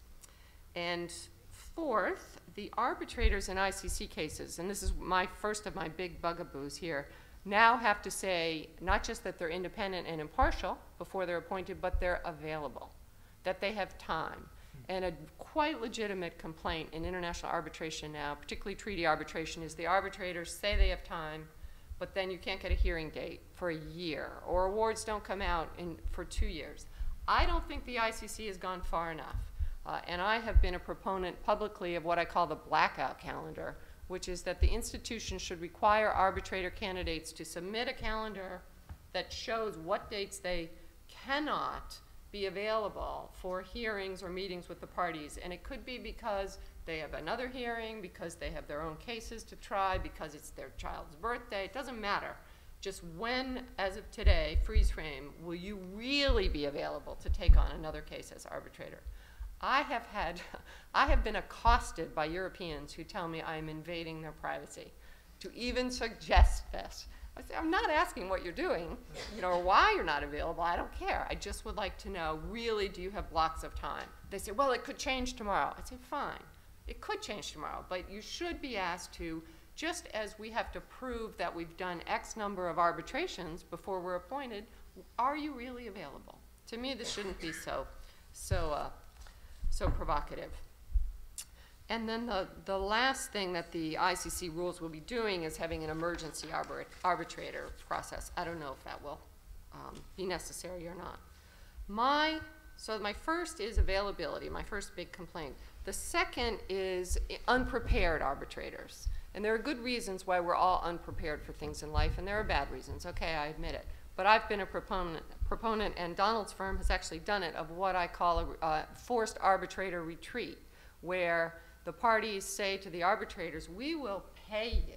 And fourth, the arbitrators in ICC cases, and this is my first of my big bugaboos here, now have to say not just that they're independent and impartial before they're appointed, but they're available, that they have time. And a quite legitimate complaint in international arbitration now, particularly treaty arbitration, is the arbitrators say they have time, but then you can't get a hearing date for a year, or awards don't come out in, for two years. I don't think the ICC has gone far enough. Uh, and I have been a proponent publicly of what I call the blackout calendar, which is that the institution should require arbitrator candidates to submit a calendar that shows what dates they cannot be available for hearings or meetings with the parties. And it could be because they have another hearing, because they have their own cases to try, because it's their child's birthday. It doesn't matter. Just when, as of today, freeze frame, will you really be available to take on another case as arbitrator? I have had, I have been accosted by Europeans who tell me I'm invading their privacy. To even suggest this, I say, I'm not asking what you're doing, you know, or why you're not available. I don't care. I just would like to know, really, do you have blocks of time? They say, well, it could change tomorrow. I say, fine. It could change tomorrow, but you should be asked to, just as we have to prove that we've done X number of arbitrations before we're appointed, are you really available? To me, this shouldn't be so, so, uh, so provocative. And then the, the last thing that the ICC rules will be doing is having an emergency arbit- arbitrator process. I don't know if that will um, be necessary or not. My, so my first is availability, my first big complaint. The second is unprepared arbitrators. And there are good reasons why we're all unprepared for things in life, and there are bad reasons. Okay, I admit it. But I've been a proponent, proponent and Donald's firm has actually done it, of what I call a uh, forced arbitrator retreat, where the parties say to the arbitrators, we will pay you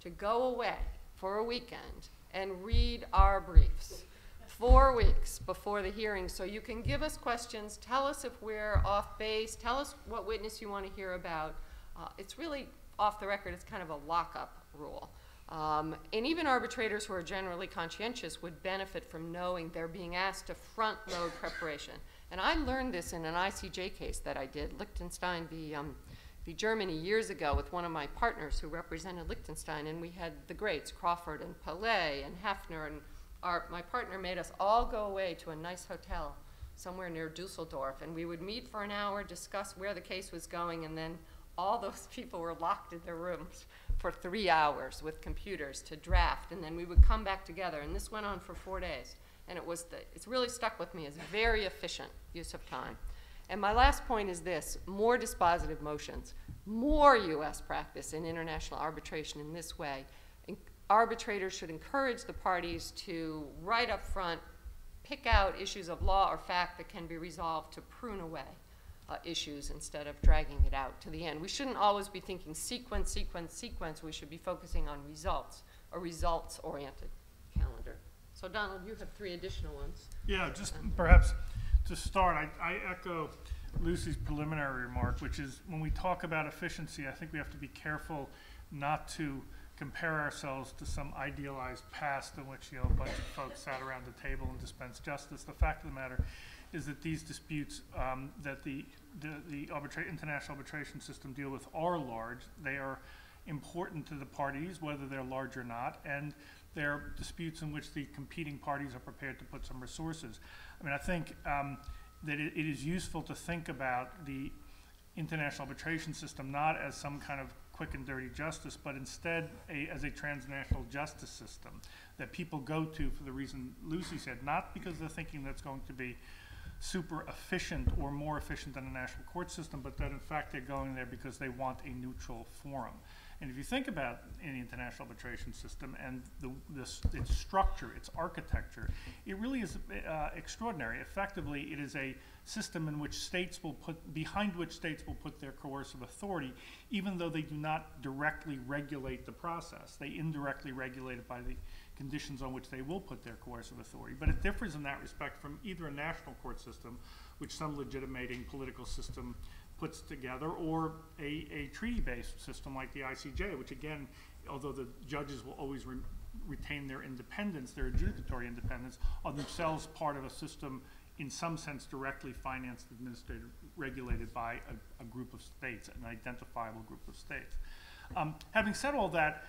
to go away for a weekend and read our briefs four weeks before the hearing so you can give us questions, tell us if we're off base, tell us what witness you want to hear about. Uh, it's really off the record, it's kind of a lockup rule. Um, and even arbitrators who are generally conscientious would benefit from knowing they're being asked to front load preparation. And I learned this in an ICJ case that I did, Liechtenstein v. Um, v. Germany, years ago with one of my partners who represented Liechtenstein. And we had the greats, Crawford and Pellet and Hafner. And our, my partner made us all go away to a nice hotel somewhere near Dusseldorf. And we would meet for an hour, discuss where the case was going, and then all those people were locked in their rooms for three hours with computers to draft, and then we would come back together. And this went on for four days. And it was the, it's really stuck with me as very efficient use of time. And my last point is this more dispositive motions, more U.S. practice in international arbitration in this way. En- arbitrators should encourage the parties to, right up front, pick out issues of law or fact that can be resolved to prune away uh, issues instead of dragging it out to the end. We shouldn't always be thinking sequence, sequence, sequence. We should be focusing on results, a results oriented calendar. So, Donald, you have three additional ones. Yeah, just perhaps to start, I, I echo Lucy's preliminary remark, which is when we talk about efficiency, I think we have to be careful not to compare ourselves to some idealized past in which, you know, a bunch of folks sat around the table and dispensed justice. The fact of the matter is that these disputes um, that the, the, the arbitra- international arbitration system deal with are large. They are important to the parties, whether they're large or not, and they're disputes in which the competing parties are prepared to put some resources. I mean, I think um, that it, it is useful to think about the international arbitration system not as some kind of quick and dirty justice, but instead a, as a transnational justice system that people go to for the reason Lucy said, not because they're thinking that's going to be super efficient or more efficient than the national court system, but that in fact they're going there because they want a neutral forum. And if you think about any international arbitration system and the, this, its structure, its architecture, it really is uh, extraordinary. Effectively, it is a system in which states will put, behind which states will put their coercive authority, even though they do not directly regulate the process. They indirectly regulate it by the conditions on which they will put their coercive authority. But it differs in that respect from either a national court system, which some legitimating political system puts together, or a, a treaty-based system like the ICJ, which again, although the judges will always re retain their independence, their adjudicatory independence, are themselves part of a system in some sense directly financed, administered, regulated by a, a group of states, an identifiable group of states. Um, having said all that,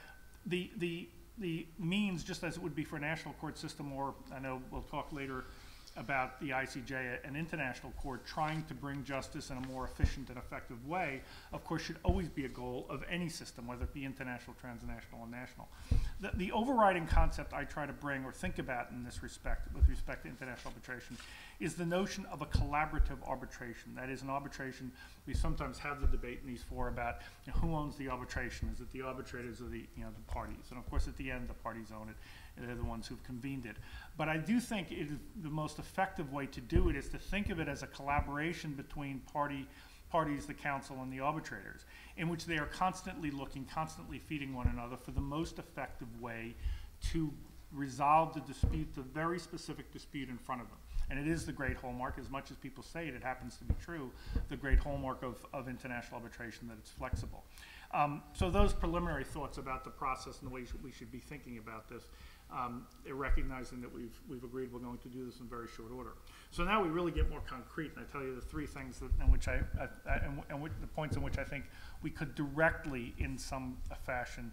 the, the, the means, just as it would be for a national court system, or I know we'll talk later about the ICJ, an international court, trying to bring justice in a more efficient and effective way, of course, should always be a goal of any system, whether it be international, transnational, or national. The, the overriding concept I try to bring or think about in this respect, with respect to international arbitration, is the notion of a collaborative arbitration. That is, an arbitration, we sometimes have the debate in these four about you know, who owns the arbitration. Is it the arbitrators or the, you know, the parties? And of course, at the end, the parties own it. They're the ones who've convened it. But I do think it is the most effective way to do it is to think of it as a collaboration between party parties, the counsel, and the arbitrators, in which they are constantly looking, constantly feeding one another for the most effective way to resolve the dispute, the very specific dispute in front of them. And it is the great hallmark, as much as people say it, it happens to be true, the great hallmark of, of international arbitration that it's flexible. Um, so those preliminary thoughts about the process and the way we should be thinking about this um, recognizing that we've, we've agreed we're going to do this in very short order. So now we really get more concrete, and I tell you the three things that, in which I, I, I and, and the points in which I think we could directly, in some fashion,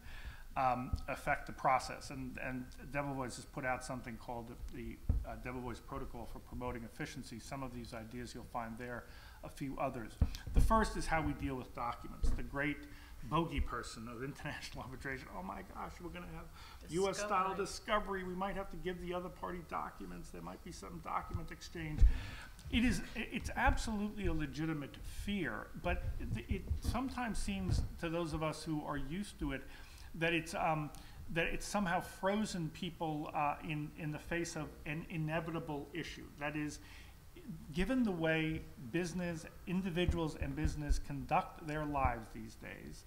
um, affect the process. And, and Debevoise has put out something called the, the uh, Debevoise Protocol for Promoting Efficiency. Some of these ideas you'll find there, a few others. The first is how we deal with documents. The great bogey person of international arbitration. Oh my gosh, we're going to have U.S. style discovery. We might have to give the other party documents. There might be some document exchange. It is. It's absolutely a legitimate fear, but it, it sometimes seems to those of us who are used to it that it's. Um, that it's somehow frozen people uh, in, in the face of an inevitable issue. That is, given the way business, individuals and business conduct their lives these days,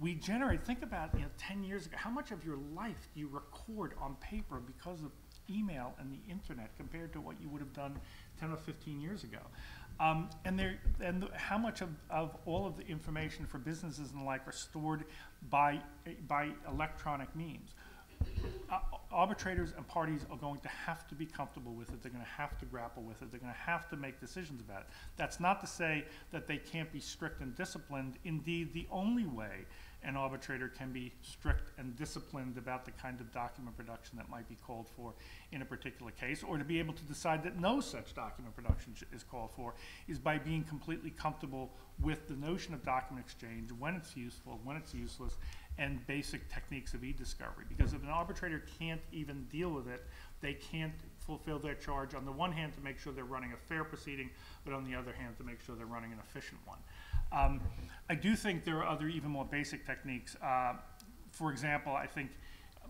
we generate, think about, you know, 10 years ago, how much of your life do you record on paper because of email and the internet compared to what you would have done 10 or 15 years ago? Um, and there, and the- how much of, of all of the information for businesses and the like are stored by, by electronic means? Uh, arbitrators and parties are going to have to be comfortable with it. They're going to have to grapple with it. They're going to have to make decisions about it. That's not to say that they can't be strict and disciplined. Indeed, the only way an arbitrator can be strict and disciplined about the kind of document production that might be called for in a particular case, or to be able to decide that no such document production is called for, is by being completely comfortable with the notion of document exchange, when it's useful, when it's useless, and basic techniques of e-discovery. Because if an arbitrator can't even deal with it, they can't fulfill their charge, on the one hand, to make sure they're running a fair proceeding, but on the other hand, to make sure they're running an efficient one. Um, I do think there are other even more basic techniques. Uh, for example, I think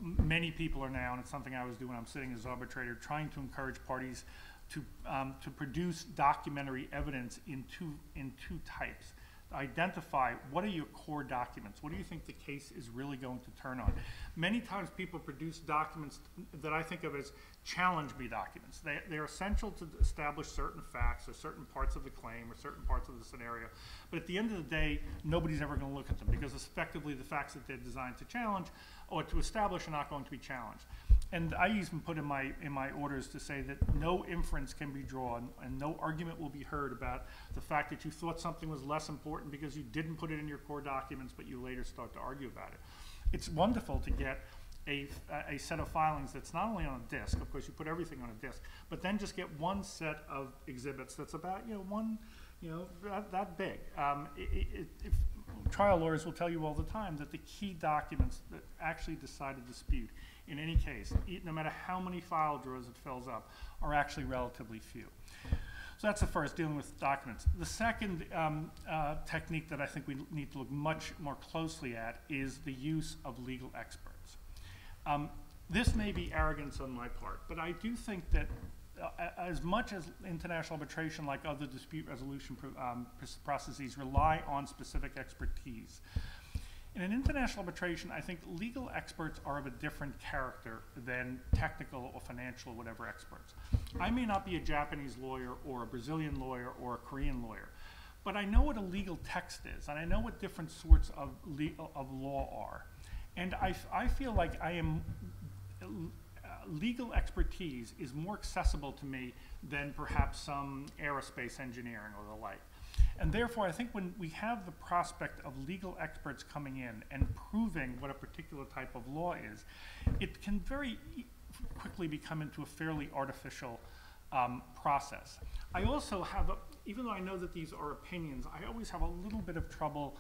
many people are now, and it's something I was doing, I'm sitting as arbitrator, trying to encourage parties to, um, to produce documentary evidence in two, in two types. Identify what are your core documents? What do you think the case is really going to turn on? Many times people produce documents that I think of as challenge me documents. They, they're essential to establish certain facts or certain parts of the claim or certain parts of the scenario. But at the end of the day, nobody's ever going to look at them because effectively the facts that they're designed to challenge or to establish are not going to be challenged. And I even put in my, in my orders to say that no inference can be drawn and no argument will be heard about the fact that you thought something was less important because you didn't put it in your core documents, but you later start to argue about it. It's wonderful to get a, a set of filings that's not only on a disk, of course you put everything on a disk, but then just get one set of exhibits that's about, you know, one, you know, that, that big. Um, i- i- i- if, trial lawyers will tell you all the time that the key documents that actually decide a dispute in any case, no matter how many file drawers it fills up, are actually relatively few. So that's the first, dealing with documents. The second um, uh, technique that I think we need to look much more closely at is the use of legal experts. Um, this may be arrogance on my part, but I do think that uh, as much as international arbitration, like other dispute resolution um, processes, rely on specific expertise, in an international arbitration, I think legal experts are of a different character than technical or financial whatever experts. I may not be a Japanese lawyer or a Brazilian lawyer or a Korean lawyer, but I know what a legal text is, and I know what different sorts of, of law are. And I, I feel like I am, legal expertise is more accessible to me than perhaps some aerospace engineering or the like. And therefore, I think when we have the prospect of legal experts coming in and proving what a particular type of law is, it can very quickly become into a fairly artificial um, process. I also have, a, even though I know that these are opinions, I always have a little bit of trouble,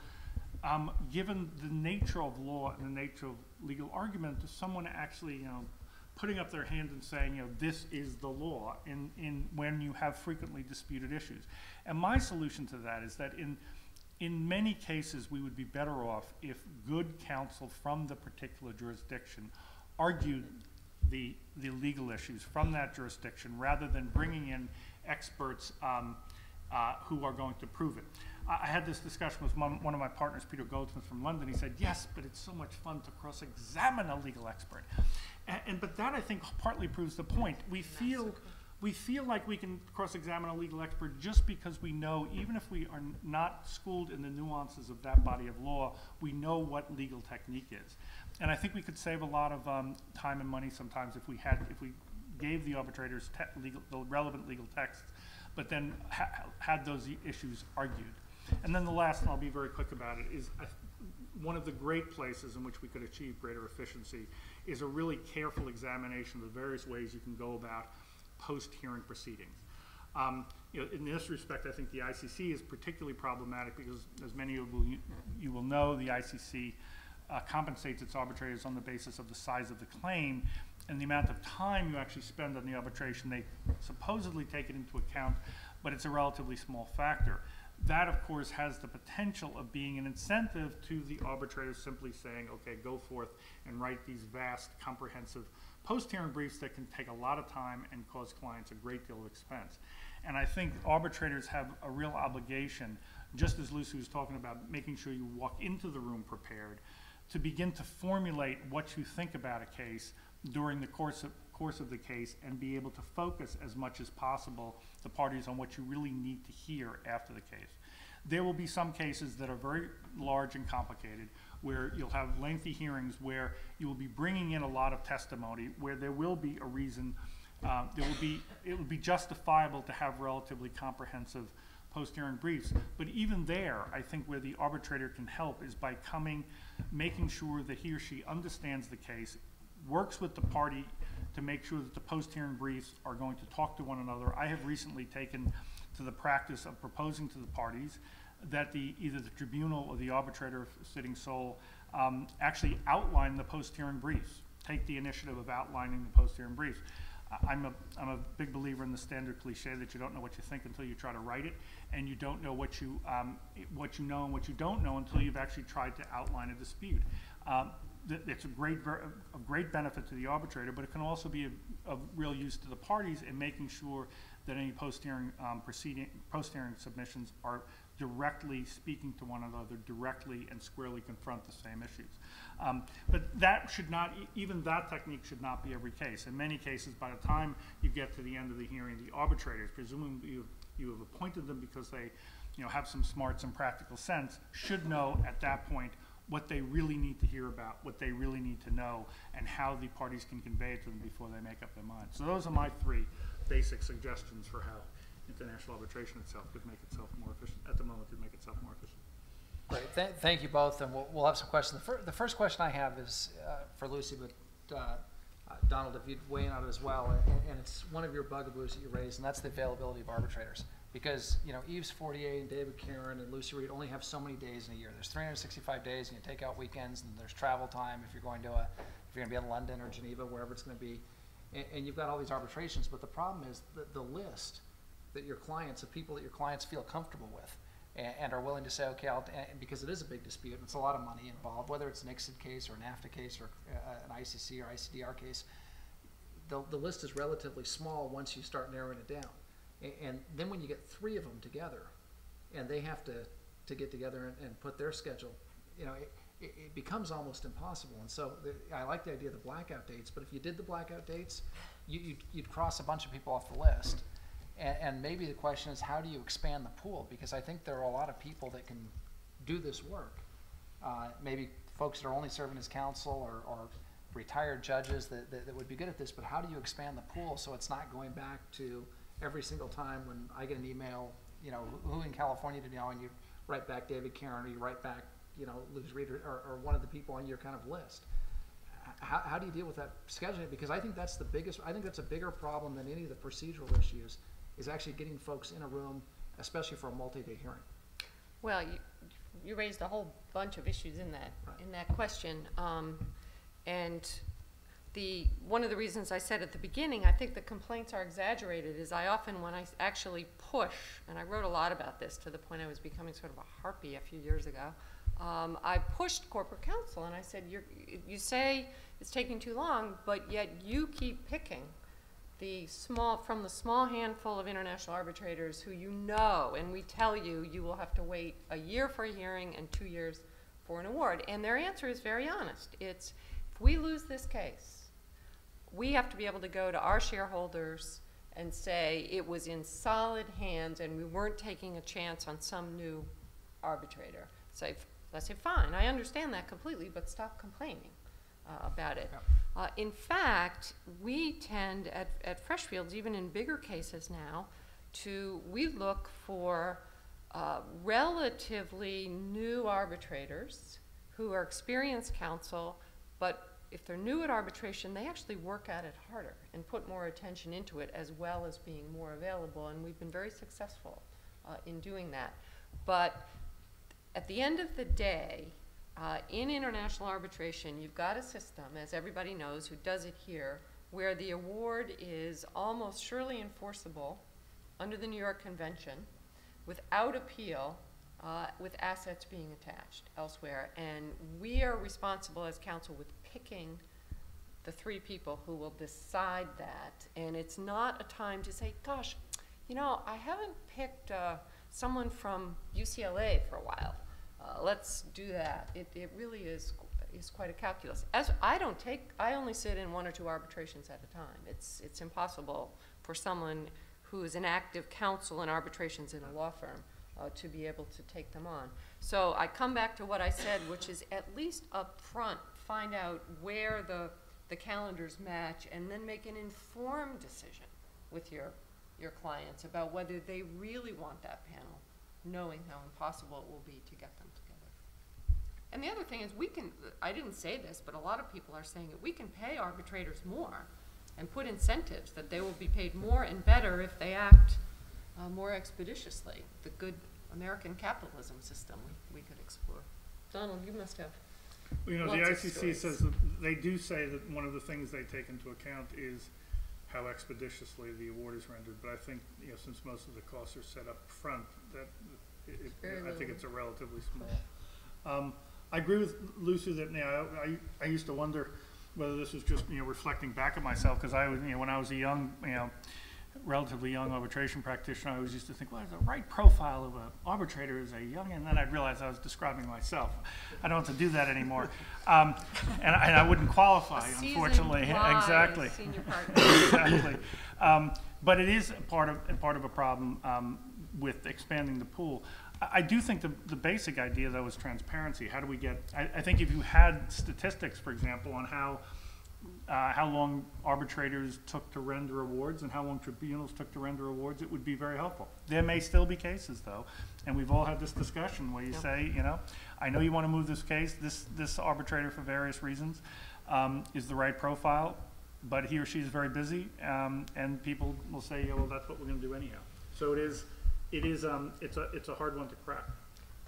um, given the nature of law and the nature of legal argument, to someone actually, you know, putting up their hand and saying, you know, this is the law in, in when you have frequently disputed issues. And my solution to that is that in in many cases we would be better off if good counsel from the particular jurisdiction argued the the legal issues from that jurisdiction rather than bringing in experts um, uh, who are going to prove it. I, had this discussion with one, one of my partners, Peter Goldsmith from London. He said, "Yes, but it's so much fun to cross-examine a legal expert." And, and but that I think partly proves the point. We feel we feel like we can cross-examine a legal expert just because we know, even if we are not schooled in the nuances of that body of law, we know what legal technique is. And I think we could save a lot of um, time and money sometimes if we had, if we gave the arbitrators legal, the relevant legal texts, but then ha- had those issues argued. And then the last, and I'll be very quick about it, is I, one of the great places in which we could achieve greater efficiency is a really careful examination of the various ways you can go about post-hearing proceedings. Um, you know, in this respect, I think the ICC is particularly problematic because, as many of you, you will know, the ICC uh, compensates its arbitrators on the basis of the size of the claim and the amount of time you actually spend on the arbitration. They supposedly take it into account, but it's a relatively small factor. That, of course, has the potential of being an incentive to the arbitrators simply saying, okay, go forth and write these vast, comprehensive post-hearing briefs that can take a lot of time and cause clients a great deal of expense. And I think arbitrators have a real obligation, just as Lucy was talking about, making sure you walk into the room prepared, to begin to formulate what you think about a case during the course of, course of the case and be able to focus as much as possible the parties on what you really need to hear after the case. There will be some cases that are very large and complicated, where you'll have lengthy hearings, where you will be bringing in a lot of testimony, where there will be a reason, uh, there will be, it would be justifiable to have relatively comprehensive post-hearing briefs. But even there, I think where the arbitrator can help is by coming, making sure that he or she understands the case, works with the party to make sure that the post-hearing briefs are going to talk to one another. I have recently taken to the practice of proposing to the parties that the, either the tribunal or the arbitrator sitting sole um, actually outline the post-hearing briefs, take the initiative of outlining the post-hearing briefs. I'm a, I'm a big believer in the standard cliche that you don't know what you think until you try to write it, and you don't know what you, um, what you know and what you don't know until you've actually tried to outline a dispute. Um, it's a great, a great benefit to the arbitrator, but it can also be of, real use to the parties in making sure that any post-hearing um, proceeding, post-hearing submissions are directly speaking to one another, directly and squarely confront the same issues. Um, but that should not, even that technique should not be every case. In many cases, by the time you get to the end of the hearing, the arbitrators, presumably you, you have appointed them because they, you know, have some smarts and practical sense, should know at that point what they really need to hear about, what they really need to know, and how the parties can convey it to them before they make up their mind. So those are my three basic suggestions for how international arbitration itself could make itself more efficient, at the moment, could make itself more efficient. Great, Th- thank you both, and we'll, we'll have some questions. The fir- the first question I have is, uh, for Lucy, but, uh, uh, Donald, if you'd weigh in on it as well, and, and it's one of your bugaboos that you raised, and that's the availability of arbitrators. Because, you know, Yves Fortier, and David Caron, and Lucy Reed only have so many days in a year. There's three hundred and sixty-five days, and you take out weekends, and there's travel time if you're going to a, if you're gonna be in London or Geneva, wherever it's gonna be. And, and you've got all these arbitrations, but the problem is the, the list that your clients, the people that your clients feel comfortable with and, and are willing to say, okay, I'll, and because it is a big dispute, and it's a lot of money involved, whether it's an ICSID case or an NAFTA case or uh, an ICC or ICDR case, the, the list is relatively small once you start narrowing it down. And, then when you get three of them together, and they have to, to get together and, and put their schedule, you know, it, it, becomes almost impossible. And so the, I like the idea of the blackout dates, but if you did the blackout dates, you, you'd, you'd cross a bunch of people off the list. And, and maybe the question is, how do you expand the pool? Because I think there are a lot of people that can do this work. Uh, maybe folks that are only serving as counsel or, or retired judges that, that, that would be good at this, but how do you expand the pool so it's not going back to every single time when I get an email, you know, who in California did you know, and you write back David Caron or you write back, you know, Lucy Reed or, or one of the people on your kind of list. How, how do you deal with that scheduling? Because I think that's the biggest, I think that's a bigger problem than any of the procedural issues, is actually getting folks in a room, especially for a multi-day hearing. Well, you, you raised a whole bunch of issues in that, Right. in that question. Um, and the, one of the reasons I said at the beginning, I think the complaints are exaggerated, is I often, when I actually push, and I wrote a lot about this to the point I was becoming sort of a harpy a few years ago, um, I pushed corporate counsel and I said, you say it's taking too long, but yet you keep picking the small, from the small handful of international arbitrators who you know, and we tell you, you will have to wait a year for a hearing and two years for an award. And their answer is very honest. It's, if we lose this case, we have to be able to go to our shareholders and say it was in solid hands and we weren't taking a chance on some new arbitrator. Say, I say, fine, I understand that completely, but stop complaining uh, about it. Yep. Uh, in fact, we tend at, at Freshfields, even in bigger cases now, to, we look for uh, relatively new arbitrators who are experienced counsel, but if they're new at arbitration, they actually work at it harder and put more attention into it as well as being more available, and we've been very successful uh, in doing that. But at the end of the day, uh, in international arbitration, you've got a system, as everybody knows who does it here, where the award is almost surely enforceable under the New York Convention without appeal, uh, with assets being attached elsewhere. And we are responsible as counsel with picking the three people who will decide that. And it's not a time to say, gosh, you know, I haven't picked uh, someone from UCLA for a while. Uh, let's do that. It, it really is, is quite a calculus. As, I don't take, I only sit in one or two arbitrations at a time. It's, it's impossible for someone who is an active counsel in arbitrations in a law firm uh, to be able to take them on. So I come back to what I said, which is at least up front, find out where the, the calendars match, and then make an informed decision with your, your clients about whether they really want that panel, knowing how impossible it will be to get them together. And the other thing is, we can, I didn't say this, but a lot of people are saying it, we can pay arbitrators more and put incentives that they will be paid more and better if they act uh, more expeditiously. The good American capitalism system we, we could explore. Donald, you must have. You know, the Lots of ICC stories. says that, they do say that one of the things they take into account is how expeditiously the award is rendered, but I think, you know, since most of the costs are set up front, that, it, it- Very I think little it's a relatively small. Um, I agree with Lucy that, you know, I, I used to wonder whether this was just, you know, reflecting back at myself, because I was, you know, when I was a young, you know, relatively young arbitration practitioner, I always used to think, well, the right profile of an arbitrator is a young, and then I realized I was describing myself. I don't have to do that anymore. Um, and, I- and I wouldn't qualify, unfortunately. Exactly. Exactly. Um, but it is a part of, a part of a problem, um, with expanding the pool. I, I do think the, the basic idea though is transparency. How do we get, I, I think if you had statistics, for example, on how, uh, how long arbitrators took to render awards and how long tribunals took to render awards, it would be very helpful. There may still be cases though, and we've all had this discussion where you Yep. say, you know, I know you want to move this case, this, this arbitrator for various reasons, um, is the right profile, but he or she is very busy, um, and people will say, yeah, well, that's what we're gonna do anyhow. So it is, it is, um, it's a, it's a hard one to crack.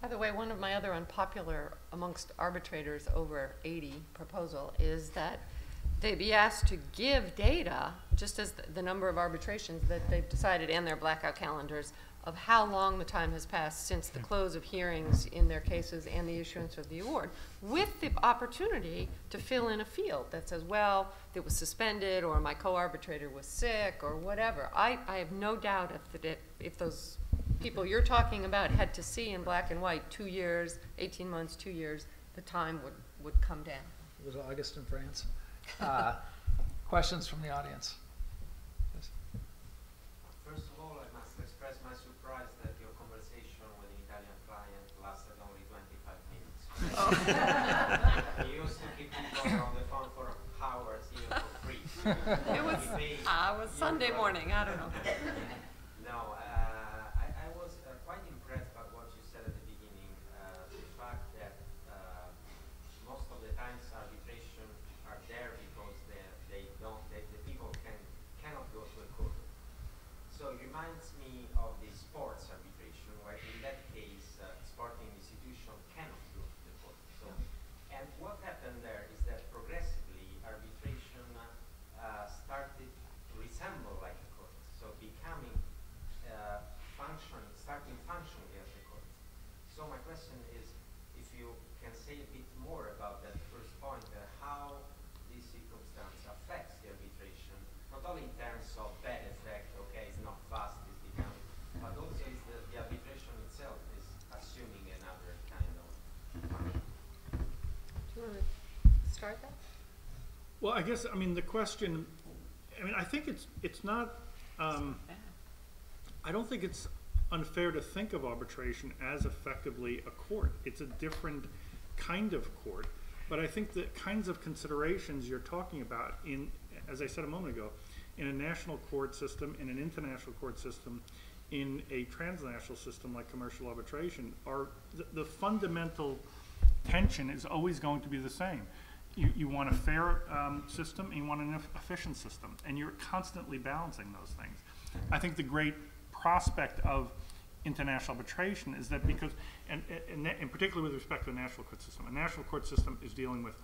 By the way, one of my other unpopular amongst arbitrators over 80 proposal is that they be asked to give data, just as the, the number of arbitrations that they've decided and their blackout calendars, of how long the time has passed since the close of hearings in their cases and the issuance of the award, with the opportunity to fill in a field that says, well, it was suspended, or my co-arbitrator was sick, or whatever. I, I have no doubt if, that if those people you're talking about had to see in black and white, two years, 18 months, two years, the time would, would come down. It was August in France. Uh, Questions from the audience? Yes. First of all, I must express my surprise that your conversation with an Italian client lasted only 25 minutes. You used to keep people on the phone for hours, even for free. It was, uh, it was Sunday morning, I don't know. No, uh, I, I was uh, quite impressed by what you said at the beginning, uh, the fact that uh, most of the times arbitration are there because they, they don't, they, the people can, cannot go to a court. So it reminds me of the sports arbitration, where in that case, uh, sporting institution cannot go to the court. So, and what happened there is that progressively arbitration uh, started to resemble like a court, so becoming uh, function, starting functioning as a court. So my question is, if you can say a bit more about that first point, uh, how this circumstance affects the arbitration, not only in terms of bad effect, okay, it's not fast, it's becoming, but also is that the arbitration itself is assuming another kind of function. Do you want to start that? Well, I guess, I mean, the question, I mean, I think it's, it's not, um, I don't think it's unfair to think of arbitration as effectively a court. It's a different kind of court. But I think the kinds of considerations you're talking about in, as I said a moment ago, in a national court system, in an international court system, in a transnational system like commercial arbitration, are, the, the fundamental tension is always going to be the same. You, you want a fair um, system and you want an efficient system, and you're constantly balancing those things. I think the great prospect of international arbitration is that because, and, and, and particularly with respect to a national court system, a national court system is dealing with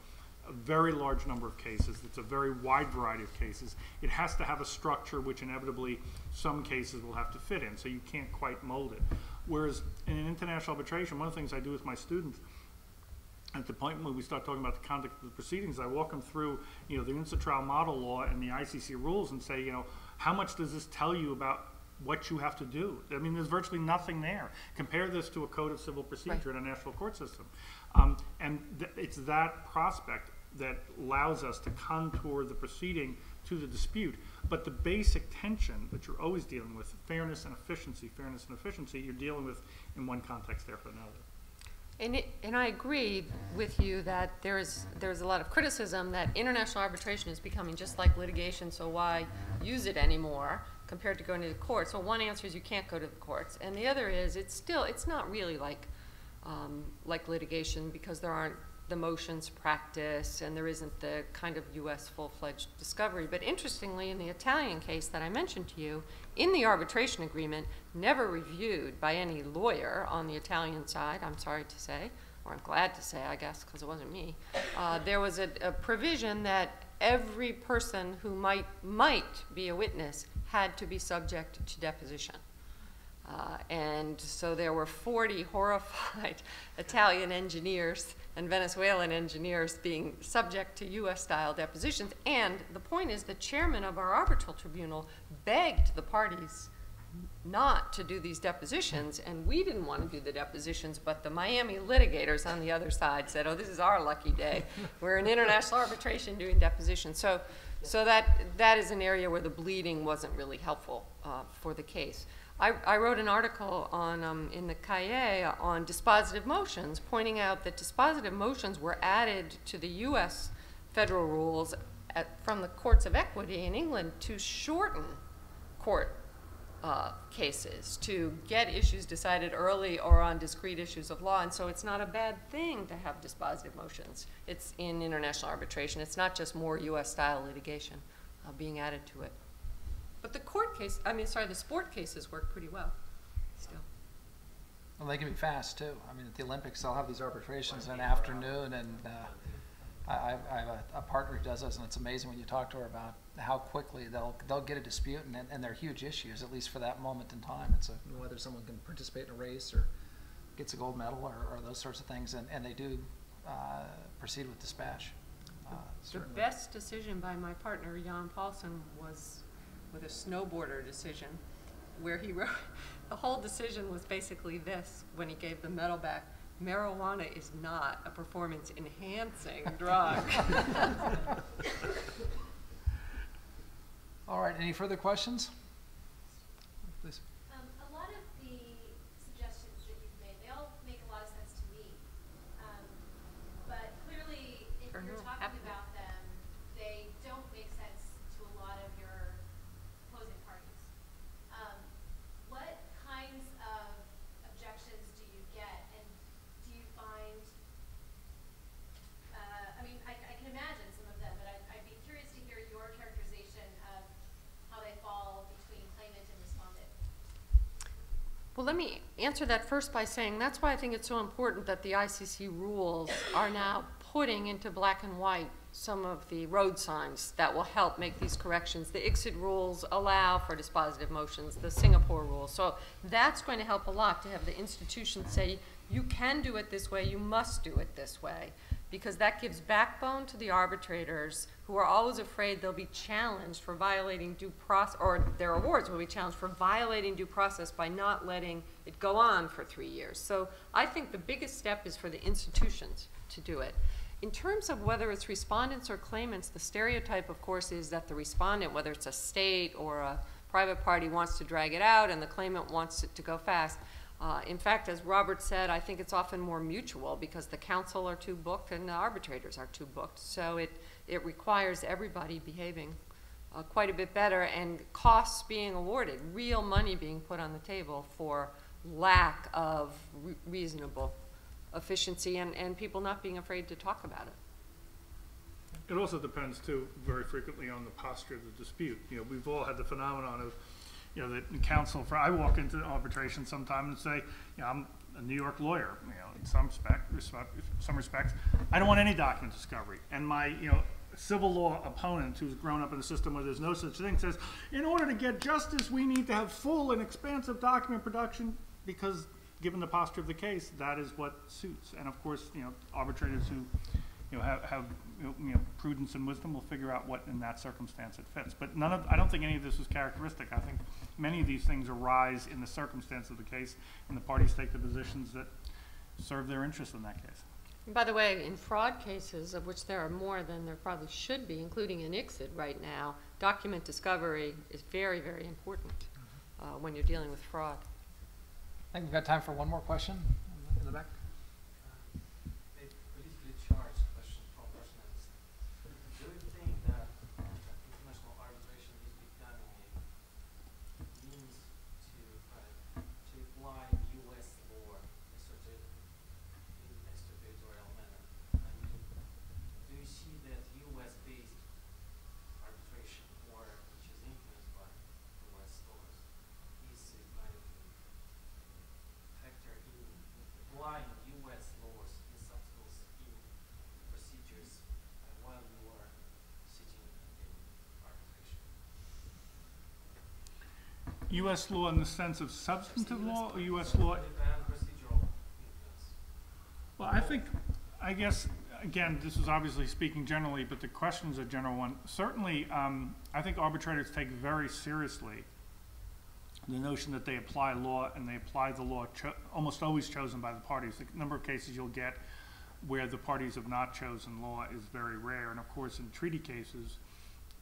a very large number of cases. It's a very wide variety of cases. It has to have a structure which inevitably some cases will have to fit in, so you can't quite mold it. Whereas in an international arbitration, one of the things I do with my students at the point when we start talking about the conduct of the proceedings, I walk them through, you know, the UNCITRAL model law and the ICC rules and say, you know, how much does this tell you about what you have to do. I mean, there's virtually nothing there. Compare this to a code of civil procedure in a national court system. Um, and th- it's that prospect that allows us to contour the proceeding to the dispute. But the basic tension that you're always dealing with, fairness and efficiency, fairness and efficiency, you're dealing with in one context after another. And it, and I agree with you that there is, there's a lot of criticism that international arbitration is becoming just like litigation, so why use it anymore compared to going to the courts? So one answer is you can't go to the courts, and the other is it's still, it's not really like, um, like litigation because there aren't the motions practice and there isn't the kind of U.S. full-fledged discovery. But interestingly, in the Italian case that I mentioned to you, in the arbitration agreement, never reviewed by any lawyer on the Italian side, I'm sorry to say, or I'm glad to say, I guess, because it wasn't me, uh, there was a, a provision that every person who might, might be a witness had to be subject to deposition. Uh, and so there were 40 horrified Italian engineers and Venezuelan engineers being subject to U.S. style depositions. And the point is, the chairman of our arbitral tribunal begged the parties not to do these depositions, and we didn't want to do the depositions, but the Miami litigators on the other side said, oh, this is our lucky day. We're in international arbitration doing depositions. So, so that, that is an area where the bleeding wasn't really helpful uh, for the case. I, I wrote an article on, um, in the Cahiers on dispositive motions, pointing out that dispositive motions were added to the U.S. federal rules at, from the courts of equity in England to shorten court uh, cases, to get issues decided early or on discrete issues of law. And so it's not a bad thing to have dispositive motions. It's in international arbitration. It's not just more U.S. style litigation uh, being added to it. But the court case, I mean, sorry, the sport cases work pretty well still. Well, they can be fast too. I mean, at the Olympics, they'll have these arbitrations in an afternoon, and uh, I, I I have a, a partner who does this, and it's amazing when you talk to her about how quickly they'll they'll get a dispute, and and they're huge issues, at least for that moment in time. It's a, whether someone can participate in a race or gets a gold medal or, or those sorts of things, and, and they do uh, proceed with dispatch. Uh, The best decision by my partner, Jan Paulsson, was with a snowboarder decision, where he wrote, the whole decision was basically this, when he gave the medal back, marijuana is not a performance enhancing drug. All right. Any further questions? Please. Um, a lot of the suggestions that you've made, they all make a lot of sense to me. Um, but clearly, if Sure, you're no, talking happy. about them, they don't make sense to a lot of your opposing parties. Um, what kinds of objections do you get, and do you find, uh, I mean, I, I can imagine some of them, but I'd, I'd be curious to hear your characterization of how they fall between claimant and respondent. Well, let me answer that first by saying that's why I think it's so important that the ICC rules are now putting into black and white some of the road signs that will help make these corrections. The ICSID rules allow for dispositive motions, the Singapore rules. So that's going to help a lot to have the institutions say, you can do it this way, you must do it this way. Because that gives backbone to the arbitrators who are always afraid they'll be challenged for violating due process, or their awards will be challenged for violating due process by not letting it go on for three years. So I think the biggest step is for the institutions to do it. In terms of whether it's respondents or claimants, the stereotype, of course, is that the respondent, whether it's a state or a private party, wants to drag it out and the claimant wants it to go fast. Uh, in fact, as Robert said, I think it's often more mutual because the counsel are too booked and the arbitrators are too booked. So it, it requires everybody behaving uh, quite a bit better and costs being awarded, real money being put on the table for lack of re- reasonable efficiency and, and people not being afraid to talk about it. It also depends too, very frequently on the posture of the dispute. You know, we've all had the phenomenon of, you know, the counsel for, I walk into arbitration sometime and say, you know, I'm a New York lawyer, you know, in some respect, some respects. I don't want any document discovery. And my, you know, civil law opponent who's grown up in a system where there's no such thing says, in order to get justice, we need to have full and expansive document production because given the posture of the case, that is what suits. And of course, you know, arbitrators who, you know, have, have you know, prudence and wisdom, we'll figure out what in that circumstance it fits. But none of, I don't think any of this is characteristic. I think many of these things arise in the circumstance of the case, and the parties take the positions that serve their interests in that case. By the way, in fraud cases, of which there are more than there probably should be, including in ICSID right now, document discovery is very, very important uh, when you're dealing with fraud. I think we've got time for one more question in the back. A politically charged question from personalists. Do you think that uh, international arbitration is becoming a means to uh, to apply U.S. law in such a in extraterritorial manner? I mean, do you see that U.S.-based arbitration, or which is influenced by U.S. laws, is a kind of a factor in applying U.S. laws in subtle scheme procedures uh, while you are sitting in arbitration. U.S. law in the sense of substantive law or U.S. law? Well, I think, I guess, again, this is obviously speaking generally, but the question is a general one. Certainly, um, I think arbitrators take very seriously the notion that they apply law and they apply the law almost always chosen by the parties. The number of cases you'll get where the parties have not chosen law is very rare. And of course, in treaty cases,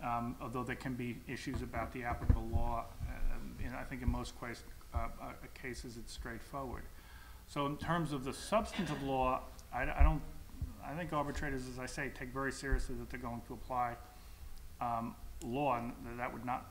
um, although there can be issues about the applicable law, and I think in most quas- uh, uh, cases it's straightforward. So in terms of the substantive law, I, I don't, I think arbitrators, as I say, take very seriously that they're going to apply um, law, and that that would not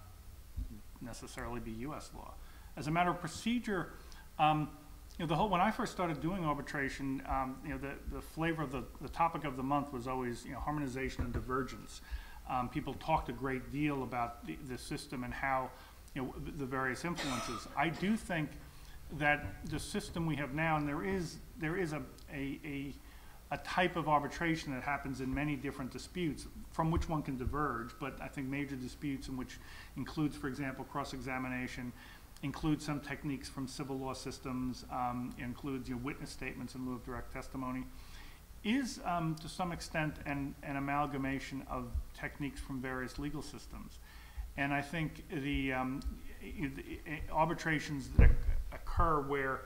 necessarily be U.S. law. As a matter of procedure, um, you know, the whole, when I first started doing arbitration, um, you know, the, the flavor of the, the topic of the month was always, you know, harmonization and divergence. Um, people talked a great deal about the, the system and how, you know, the- various influences. I do think that the system we have now, and there is, there is a, a, a, a type of arbitration that happens in many different disputes, from which one can diverge, but I think major disputes in which includes, for example, cross-examination, includes some techniques from civil law systems, um, includes your witness statements in lieu of direct testimony, is um, to some extent an, an amalgamation of techniques from various legal systems. And I think the, um, i- i- arbitrations that occur where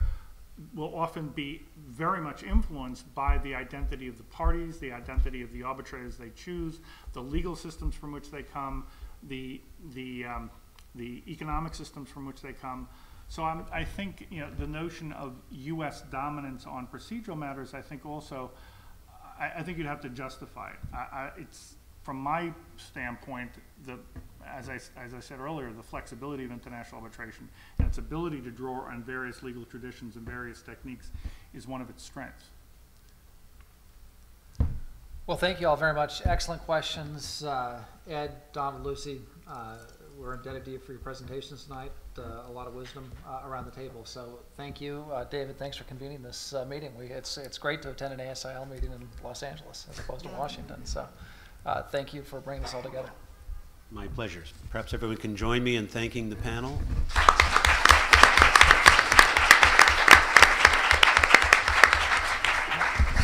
will often be very much influenced by the identity of the parties, the identity of the arbitrators they choose, the legal systems from which they come, the, the, um, the economic systems from which they come. So I'm, I think, you know, the notion of US dominance on procedural matters, I think also, I, I think you'd have to justify it. I, I, it's, from my standpoint, the, as I, s- as I said earlier, the flexibility of international arbitration and its ability to draw on various legal traditions and various techniques is one of its strengths. Well, thank you all very much. Excellent questions. Uh, Ed, Don, and Lucy, uh, we're indebted to you for your presentations tonight. Uh, A lot of wisdom uh, around the table. So thank you. Uh, David, thanks for convening this uh, meeting. We, it's, it's great to attend an ASIL meeting in Los Angeles as opposed to Washington. So uh, thank you for bringing this all together. My pleasure. Perhaps everyone can join me in thanking the panel.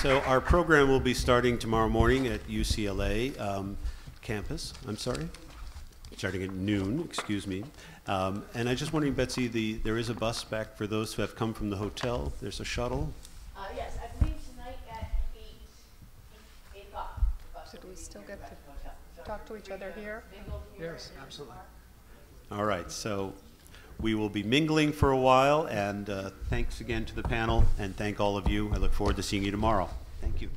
So our program will be starting tomorrow morning at UCLA um, campus, I'm sorry, starting at noon, excuse me. Um, And I just wondering, Betsy, the, there is a bus back for those who have come from the hotel? There's a shuttle? Uh, yes, I believe tonight at eight, eight o'clock. the bus So do will we be still here get back to the hotel. So talk to each other here? Yes, absolutely. All right, so we will be mingling for a while, and uh, thanks again to the panel, and thank all of you. I look forward to seeing you tomorrow. Thank you.